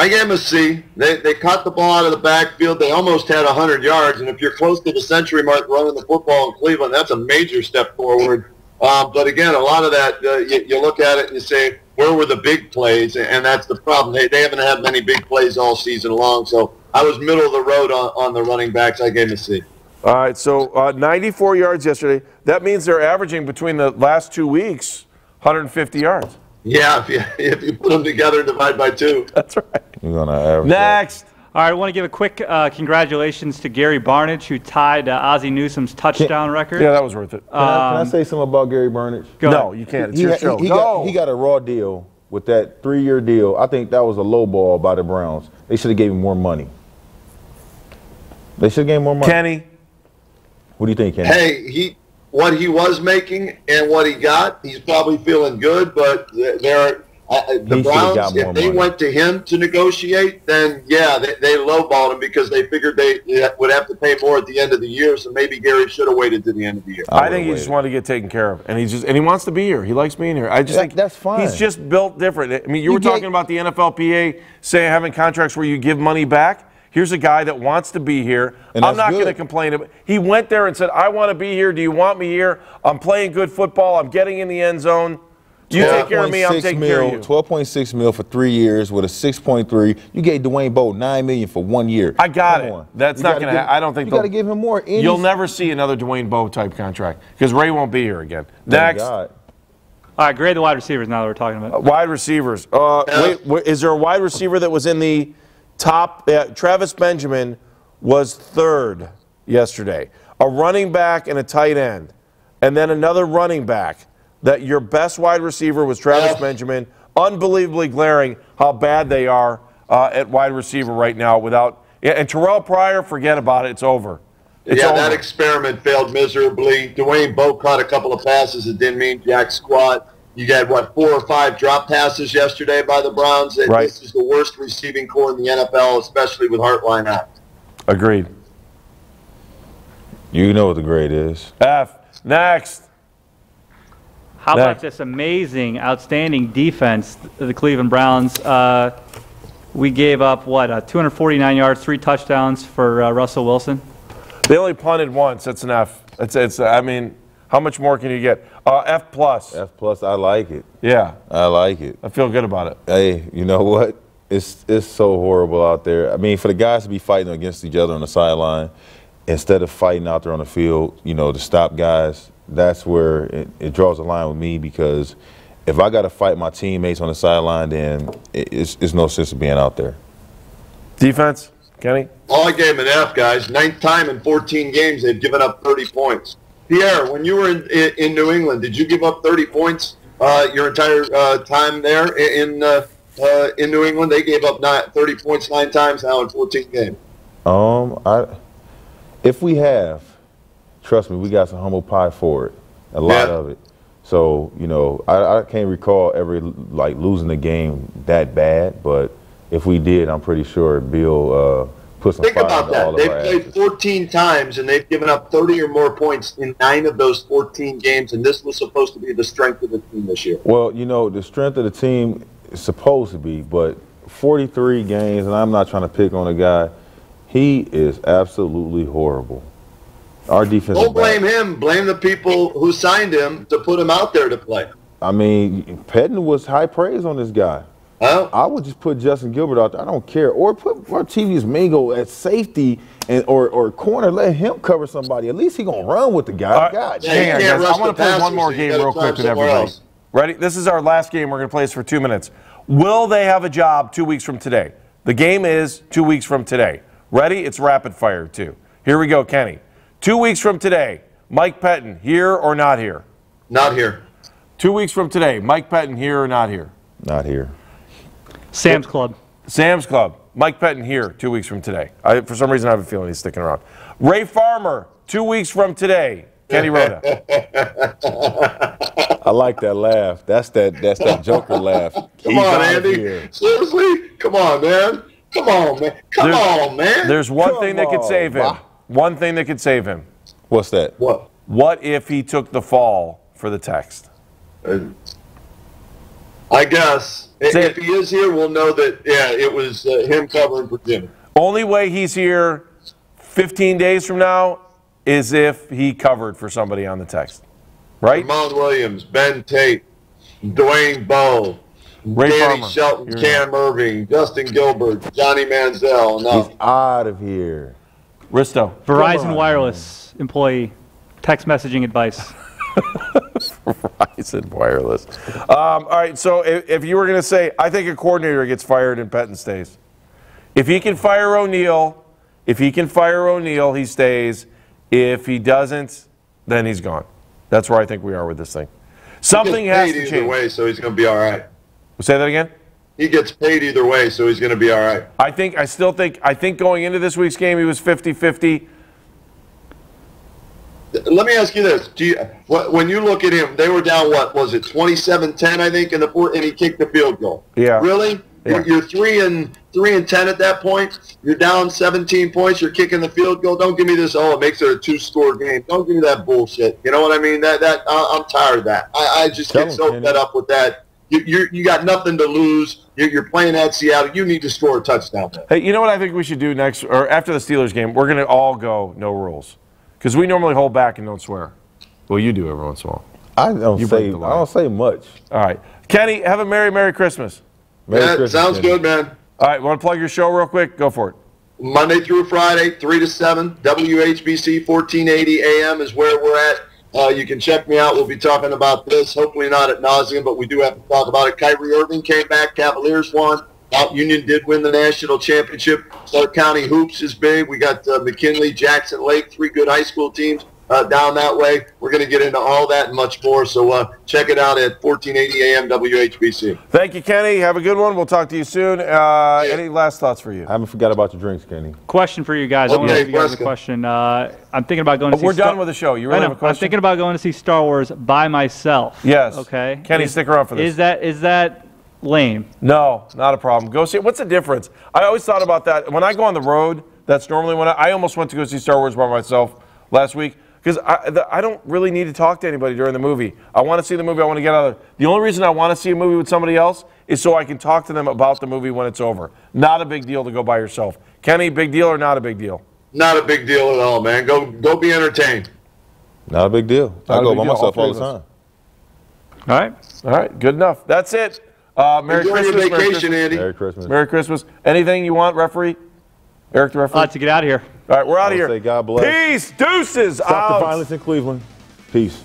Speaker 4: I gave him a C. They, they caught the ball out of the backfield. They almost had 100 yards. And if you're close to the century mark running the football in Cleveland, that's a major step forward. Um, but again, a lot of that, uh, you, you look at it and you say, where were the big plays? And that's the problem. They, they haven't had many big plays all season long. So I was middle of the road on, on the running backs. I gave him a C.
Speaker 2: All right, so uh, 94 yards yesterday. That means they're averaging between the last two weeks 150 yards.
Speaker 4: Yeah, if you, if you put them together and divide by two.
Speaker 2: That's right.
Speaker 5: You're gonna average.
Speaker 2: Next.
Speaker 3: All right, I want to give a quick uh, congratulations to Gary Barnidge, who tied uh, Ozzie Newsome's touchdown record.
Speaker 2: Yeah, that was worth it.
Speaker 5: Can, I, can I
Speaker 3: Um,
Speaker 5: say something about Gary Barnidge?
Speaker 3: Go
Speaker 2: no,
Speaker 3: ahead.
Speaker 2: you can't. It's
Speaker 5: he,
Speaker 2: your
Speaker 5: he-
Speaker 2: show.
Speaker 5: he
Speaker 2: Go.
Speaker 5: got, he got a raw deal with that three-year deal. I think that was a low ball by the Browns. They should have gave him more money. They should have gave him more money.
Speaker 2: Kenny.
Speaker 5: What do you think, Kenny?
Speaker 4: Hey, he what he was making and what he got, he's probably feeling good. But there, uh, the
Speaker 5: He
Speaker 4: Browns,
Speaker 5: got more
Speaker 4: if they
Speaker 5: money.
Speaker 4: went to him to negotiate, then yeah, they, they lowballed him because they figured they would have to pay more at the end of the year. So maybe Gary should have waited to the end of the year.
Speaker 2: I,
Speaker 5: would've
Speaker 2: think he just wanted to get taken care of, and he's just and he wants to be here. He likes being here. I just
Speaker 5: That-
Speaker 2: think
Speaker 5: that's fine.
Speaker 2: He's just built different. I mean, you,
Speaker 5: You
Speaker 2: were
Speaker 5: get-
Speaker 2: talking about the NFLPA saying having contracts where you give money back. Here's a guy that wants to be here.
Speaker 5: And
Speaker 2: I'm not going to
Speaker 5: good.
Speaker 2: complain. About, he went there and said, "I want to be here. Do you want me here? I'm playing good football. I'm getting in the end zone. You take care of me. I'm
Speaker 5: 12.6
Speaker 2: taking
Speaker 5: mil,
Speaker 2: care of you."
Speaker 5: 12.6 mil for three years with a 6.3. You gave Dwayne Bowe nine million for one year.
Speaker 2: I got
Speaker 5: Come
Speaker 2: it.
Speaker 5: on.
Speaker 2: That's
Speaker 5: You
Speaker 2: not going to.
Speaker 5: give-
Speaker 2: I don't think
Speaker 5: you
Speaker 2: they'll-
Speaker 5: got to give him more. And
Speaker 2: You'll never see another Dwayne Bowe type contract because Ray won't be here again.
Speaker 5: Thank
Speaker 2: Next.
Speaker 5: God.
Speaker 3: All right, grade the wide receivers now that we're talking about.
Speaker 2: Wide receivers. Uh, wait, wait, is there a wide receiver that was in the top? Uh, Travis Benjamin was third yesterday. A running back and a tight end, and then another running back. That your best wide receiver was Travis
Speaker 4: Yeah.
Speaker 2: Benjamin. Unbelievably glaring how bad they are uh, at wide receiver right now. Without yeah, and Terrelle Pryor, forget about it. It's over. It's
Speaker 4: yeah,
Speaker 2: over.
Speaker 4: that experiment failed miserably. Dwayne Bowe caught a couple of passes that didn't mean jack squat. You got what four or five drop passes yesterday by the Browns. And
Speaker 2: Right.
Speaker 4: This is the worst receiving corps in the NFL, especially with Hartline out.
Speaker 2: Agreed.
Speaker 5: You know what the grade is.
Speaker 2: F. Next.
Speaker 3: How about this amazing, outstanding defense, the Cleveland Browns? Uh, we gave up, what, uh, 249 yards, three touchdowns for uh, Russell Wilson.
Speaker 2: They only punted once. That's an F. It's, it's, I mean, how much more can you get? Uh, F plus.
Speaker 5: F plus. I like it.
Speaker 2: Yeah,
Speaker 5: I like it.
Speaker 2: I feel good about it.
Speaker 5: Hey, you know what? It's it's so horrible out there. I mean, for the guys to be fighting against each other on the sideline instead of fighting out there on the field, you know, to stop guys. That's where it, it draws a line with me because if I got to fight my teammates on the sideline, then it, it's, it's no sense of being out there.
Speaker 2: Defense, Kenny.
Speaker 4: All I gave him an F, guys. Ninth time in 14 games they've given up 30 points. Pierre, when you were in, in, in New England, did you give up 30 points uh, your entire uh, time there in uh, uh, in New England? They gave up nine, 30 points nine times now in 14 games.
Speaker 5: Um, I if we have, trust me, we got some humble pie for it. A lot
Speaker 4: Yeah.
Speaker 5: of it. So you know, I, I can't recall ever like losing a game that bad, but if we did, I'm pretty sure Bill uh, put some
Speaker 4: Think about that. They've played
Speaker 5: asses.
Speaker 4: 14 times and they've given up 30 or more points in nine of those 14 games, and this was supposed to be the strength of the team this year.
Speaker 5: Well, you know, the strength of the team is supposed to be, but 43 games, and I'm not trying to pick on a guy. He is absolutely horrible. Our defense.
Speaker 4: Don't blame him. Blame the people who signed him to put him out there to play.
Speaker 5: I mean, Pettine was high praise on this guy.
Speaker 4: Huh?
Speaker 5: I would just put Justin Gilbert out there. I don't care. Or put Martinez Mingo at safety and or, or corner. Let him cover somebody. At least he gonna run with the guy.
Speaker 2: Uh,
Speaker 5: God,
Speaker 4: Yeah,
Speaker 2: hang
Speaker 4: you
Speaker 2: on,
Speaker 4: can't
Speaker 2: guys. I want
Speaker 4: the
Speaker 2: to play one more game real quick with everybody.
Speaker 4: else.
Speaker 2: Ready? This is our last game. We're going to play this for two minutes. Will they have a job two weeks from today? The game is two weeks from today. Ready? It's rapid fire, too. Here we go, Kenny. Two weeks from today, Mike Pettine, here or not here?
Speaker 4: Not here.
Speaker 2: Two weeks from today, Mike Pettine, here or not here?
Speaker 5: Not here.
Speaker 3: Sam's Club.
Speaker 2: Sam's Club, Mike Pettine, here two weeks from today. I, for some reason, I have a feeling he's sticking around. Ray Farmer, two weeks from today, Kenny Roda.
Speaker 5: I like that laugh. That's that. That's that Joker laugh.
Speaker 4: Come
Speaker 5: He's
Speaker 4: on, Andy.
Speaker 5: here.
Speaker 4: Seriously? Come on, man. Come on, man. Come
Speaker 2: There's-
Speaker 4: on, man.
Speaker 2: There's one
Speaker 5: Come
Speaker 2: thing that could save him.
Speaker 5: Ma.
Speaker 2: One thing that could save him.
Speaker 5: What's that?
Speaker 4: what?
Speaker 2: What if he took the fall for the text?
Speaker 4: I guess if, if he is here, we'll know that. Yeah, it was uh, him covering for Jimmy.
Speaker 2: Only way he's here 15 days from now is if he covered for somebody on the text. Right?
Speaker 4: Tramon Williams, Ben Tate, Dwayne Bowe,
Speaker 2: Ray
Speaker 4: Danny
Speaker 2: Farmer.
Speaker 4: Shelton,
Speaker 2: You're-
Speaker 4: Cam Erving, Justin Gilbert, Johnny Manziel.
Speaker 5: He's out of here.
Speaker 2: Risto.
Speaker 3: Verizon Wireless employee text messaging advice.
Speaker 2: Verizon Wireless. Um, all right, so if, if you were going to say, I think a coordinator gets fired and Pettine stays. If he can fire O'Neil, if he can fire O'Neil, he stays. If he doesn't, then he's gone. That's where I think we are with this thing. Something has to change.
Speaker 4: way, so he's going to be all right.
Speaker 2: Say that again.
Speaker 4: He gets paid either way, so he's going to be all right.
Speaker 2: I think I still think I think going into this week's game he was 50-50.
Speaker 4: Let me ask you this: Do you, wh- when you look at him, they were down what was it, 27-10, I think, in the fourth, and he kicked the field goal.
Speaker 2: Yeah.
Speaker 4: Really?
Speaker 2: Yeah.
Speaker 4: You're, three and three and ten at that point. You're down 17 points. You're kicking the field goal. Don't give me this. Oh, it makes it a two-score game. Don't give me that bullshit. You know what I mean? That that I, I'm tired of that. I, I just
Speaker 5: Tell
Speaker 4: get so fed up with that. You you you got nothing to lose. You're, you're playing at Seattle. You need to score a touchdown.
Speaker 2: Hey, you know what I think we should do next or after the Steelers game? We're going to all go no rules because we normally hold back and don't swear. Well, you do every once in a while.
Speaker 5: I don't
Speaker 2: You
Speaker 5: say. I don't say much.
Speaker 2: All right, Kenny, have a merry merry Christmas.
Speaker 5: Merry
Speaker 4: That
Speaker 5: Christmas,
Speaker 4: sounds
Speaker 5: Kenny.
Speaker 4: good, man.
Speaker 2: All right, want to plug your show real quick? Go for it.
Speaker 4: Monday through Friday, 3 to 7, WHBC 1480 AM is where we're at. Uh, you can check me out. We'll be talking about this, hopefully not at nauseum, but we do have to talk about it. Kyrie Irving came back. Cavaliers won. Mount Union did win the national championship. Stark County Hoops is big. We got uh, McKinley, Jackson Lake, three good high school teams uh, down that way. We're going to get into all that and much more. So uh, check it out at 1480 AM WHBC.
Speaker 2: Thank you, Kenny. Have a good one. We'll talk to you soon. Uh, any last thoughts for you?
Speaker 5: I haven't forgot about your drinks, Kenny.
Speaker 3: Question for you guys. I want to ask you guys a question. Uh, I'm thinking about going to see.
Speaker 2: We're
Speaker 3: Star-
Speaker 2: done with the show. You
Speaker 3: I
Speaker 2: really have a question?
Speaker 3: I'm thinking about going to see Star Wars by myself.
Speaker 2: Yes.
Speaker 3: Okay.
Speaker 2: Kenny,
Speaker 3: Is-
Speaker 2: stick around for this.
Speaker 3: Is that is that lame?
Speaker 2: No, not a problem. Go see. What's the difference? I always thought about that when I go on the road. That's normally when I, I almost went to go see Star Wars by myself last week because I, the, I don't really need to talk to anybody during the movie. I want to see the movie. I want to get out of it. The only reason I want to see a movie with somebody else is so I can talk to them about the movie when it's over. Not a big deal to go by yourself. Kenny, big deal or not a big deal?
Speaker 4: Not a big deal at all, man. Go go be entertained.
Speaker 5: Not a big deal.
Speaker 2: Not
Speaker 5: I
Speaker 2: a
Speaker 5: go by
Speaker 2: deal,
Speaker 5: myself
Speaker 2: all
Speaker 5: all the time.
Speaker 3: All right.
Speaker 2: All right, good enough. That's it. Uh, Merry
Speaker 4: Enjoy
Speaker 2: Christmas.
Speaker 4: your
Speaker 2: Merry Christmas.
Speaker 4: Andy.
Speaker 5: Merry Christmas.
Speaker 2: Merry Christmas. Anything you want, referee? Eric, the referee.
Speaker 3: Uh, to get out of here.
Speaker 2: All right, we're out of here.
Speaker 5: say God bless.
Speaker 2: Peace, deuces.
Speaker 5: Stop
Speaker 2: out.
Speaker 5: the violence in Cleveland. Peace.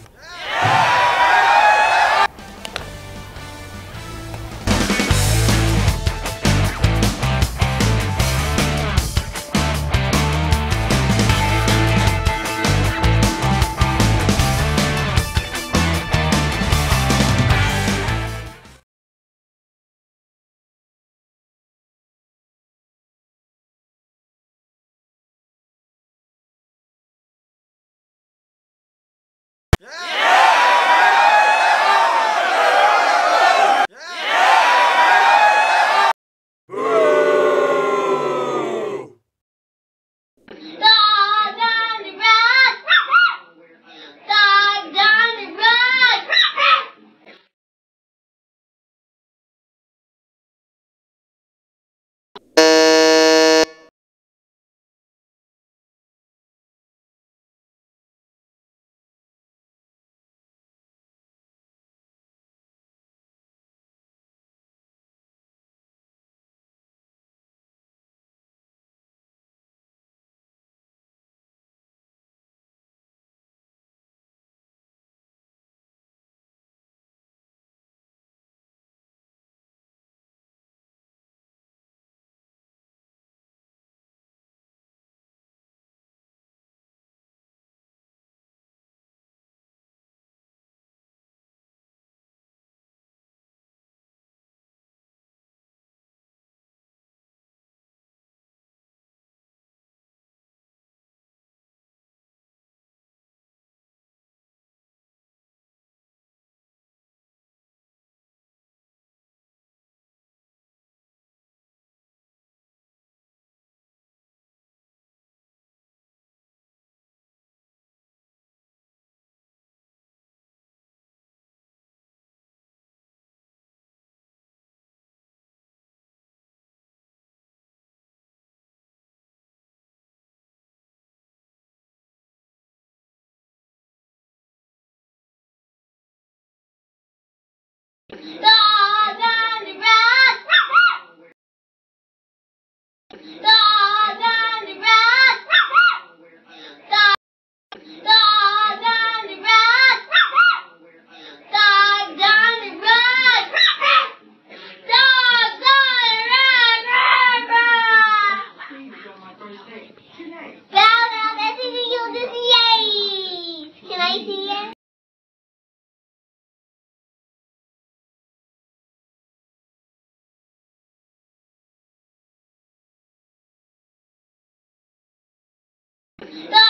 Speaker 14: Dog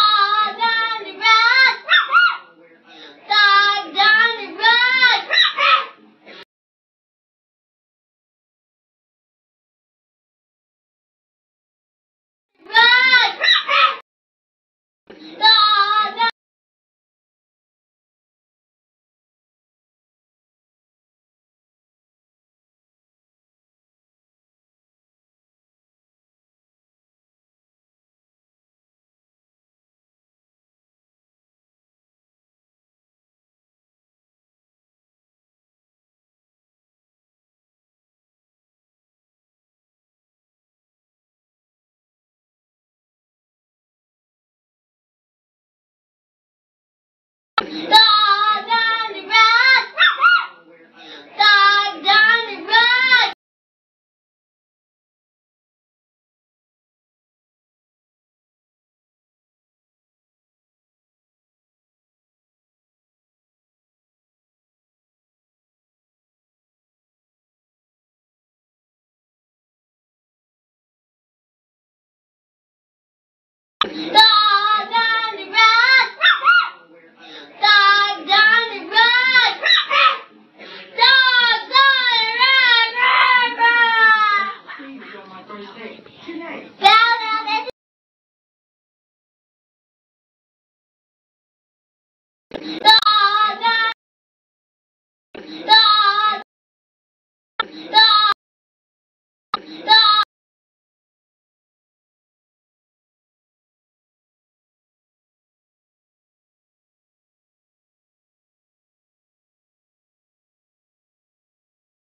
Speaker 14: Dog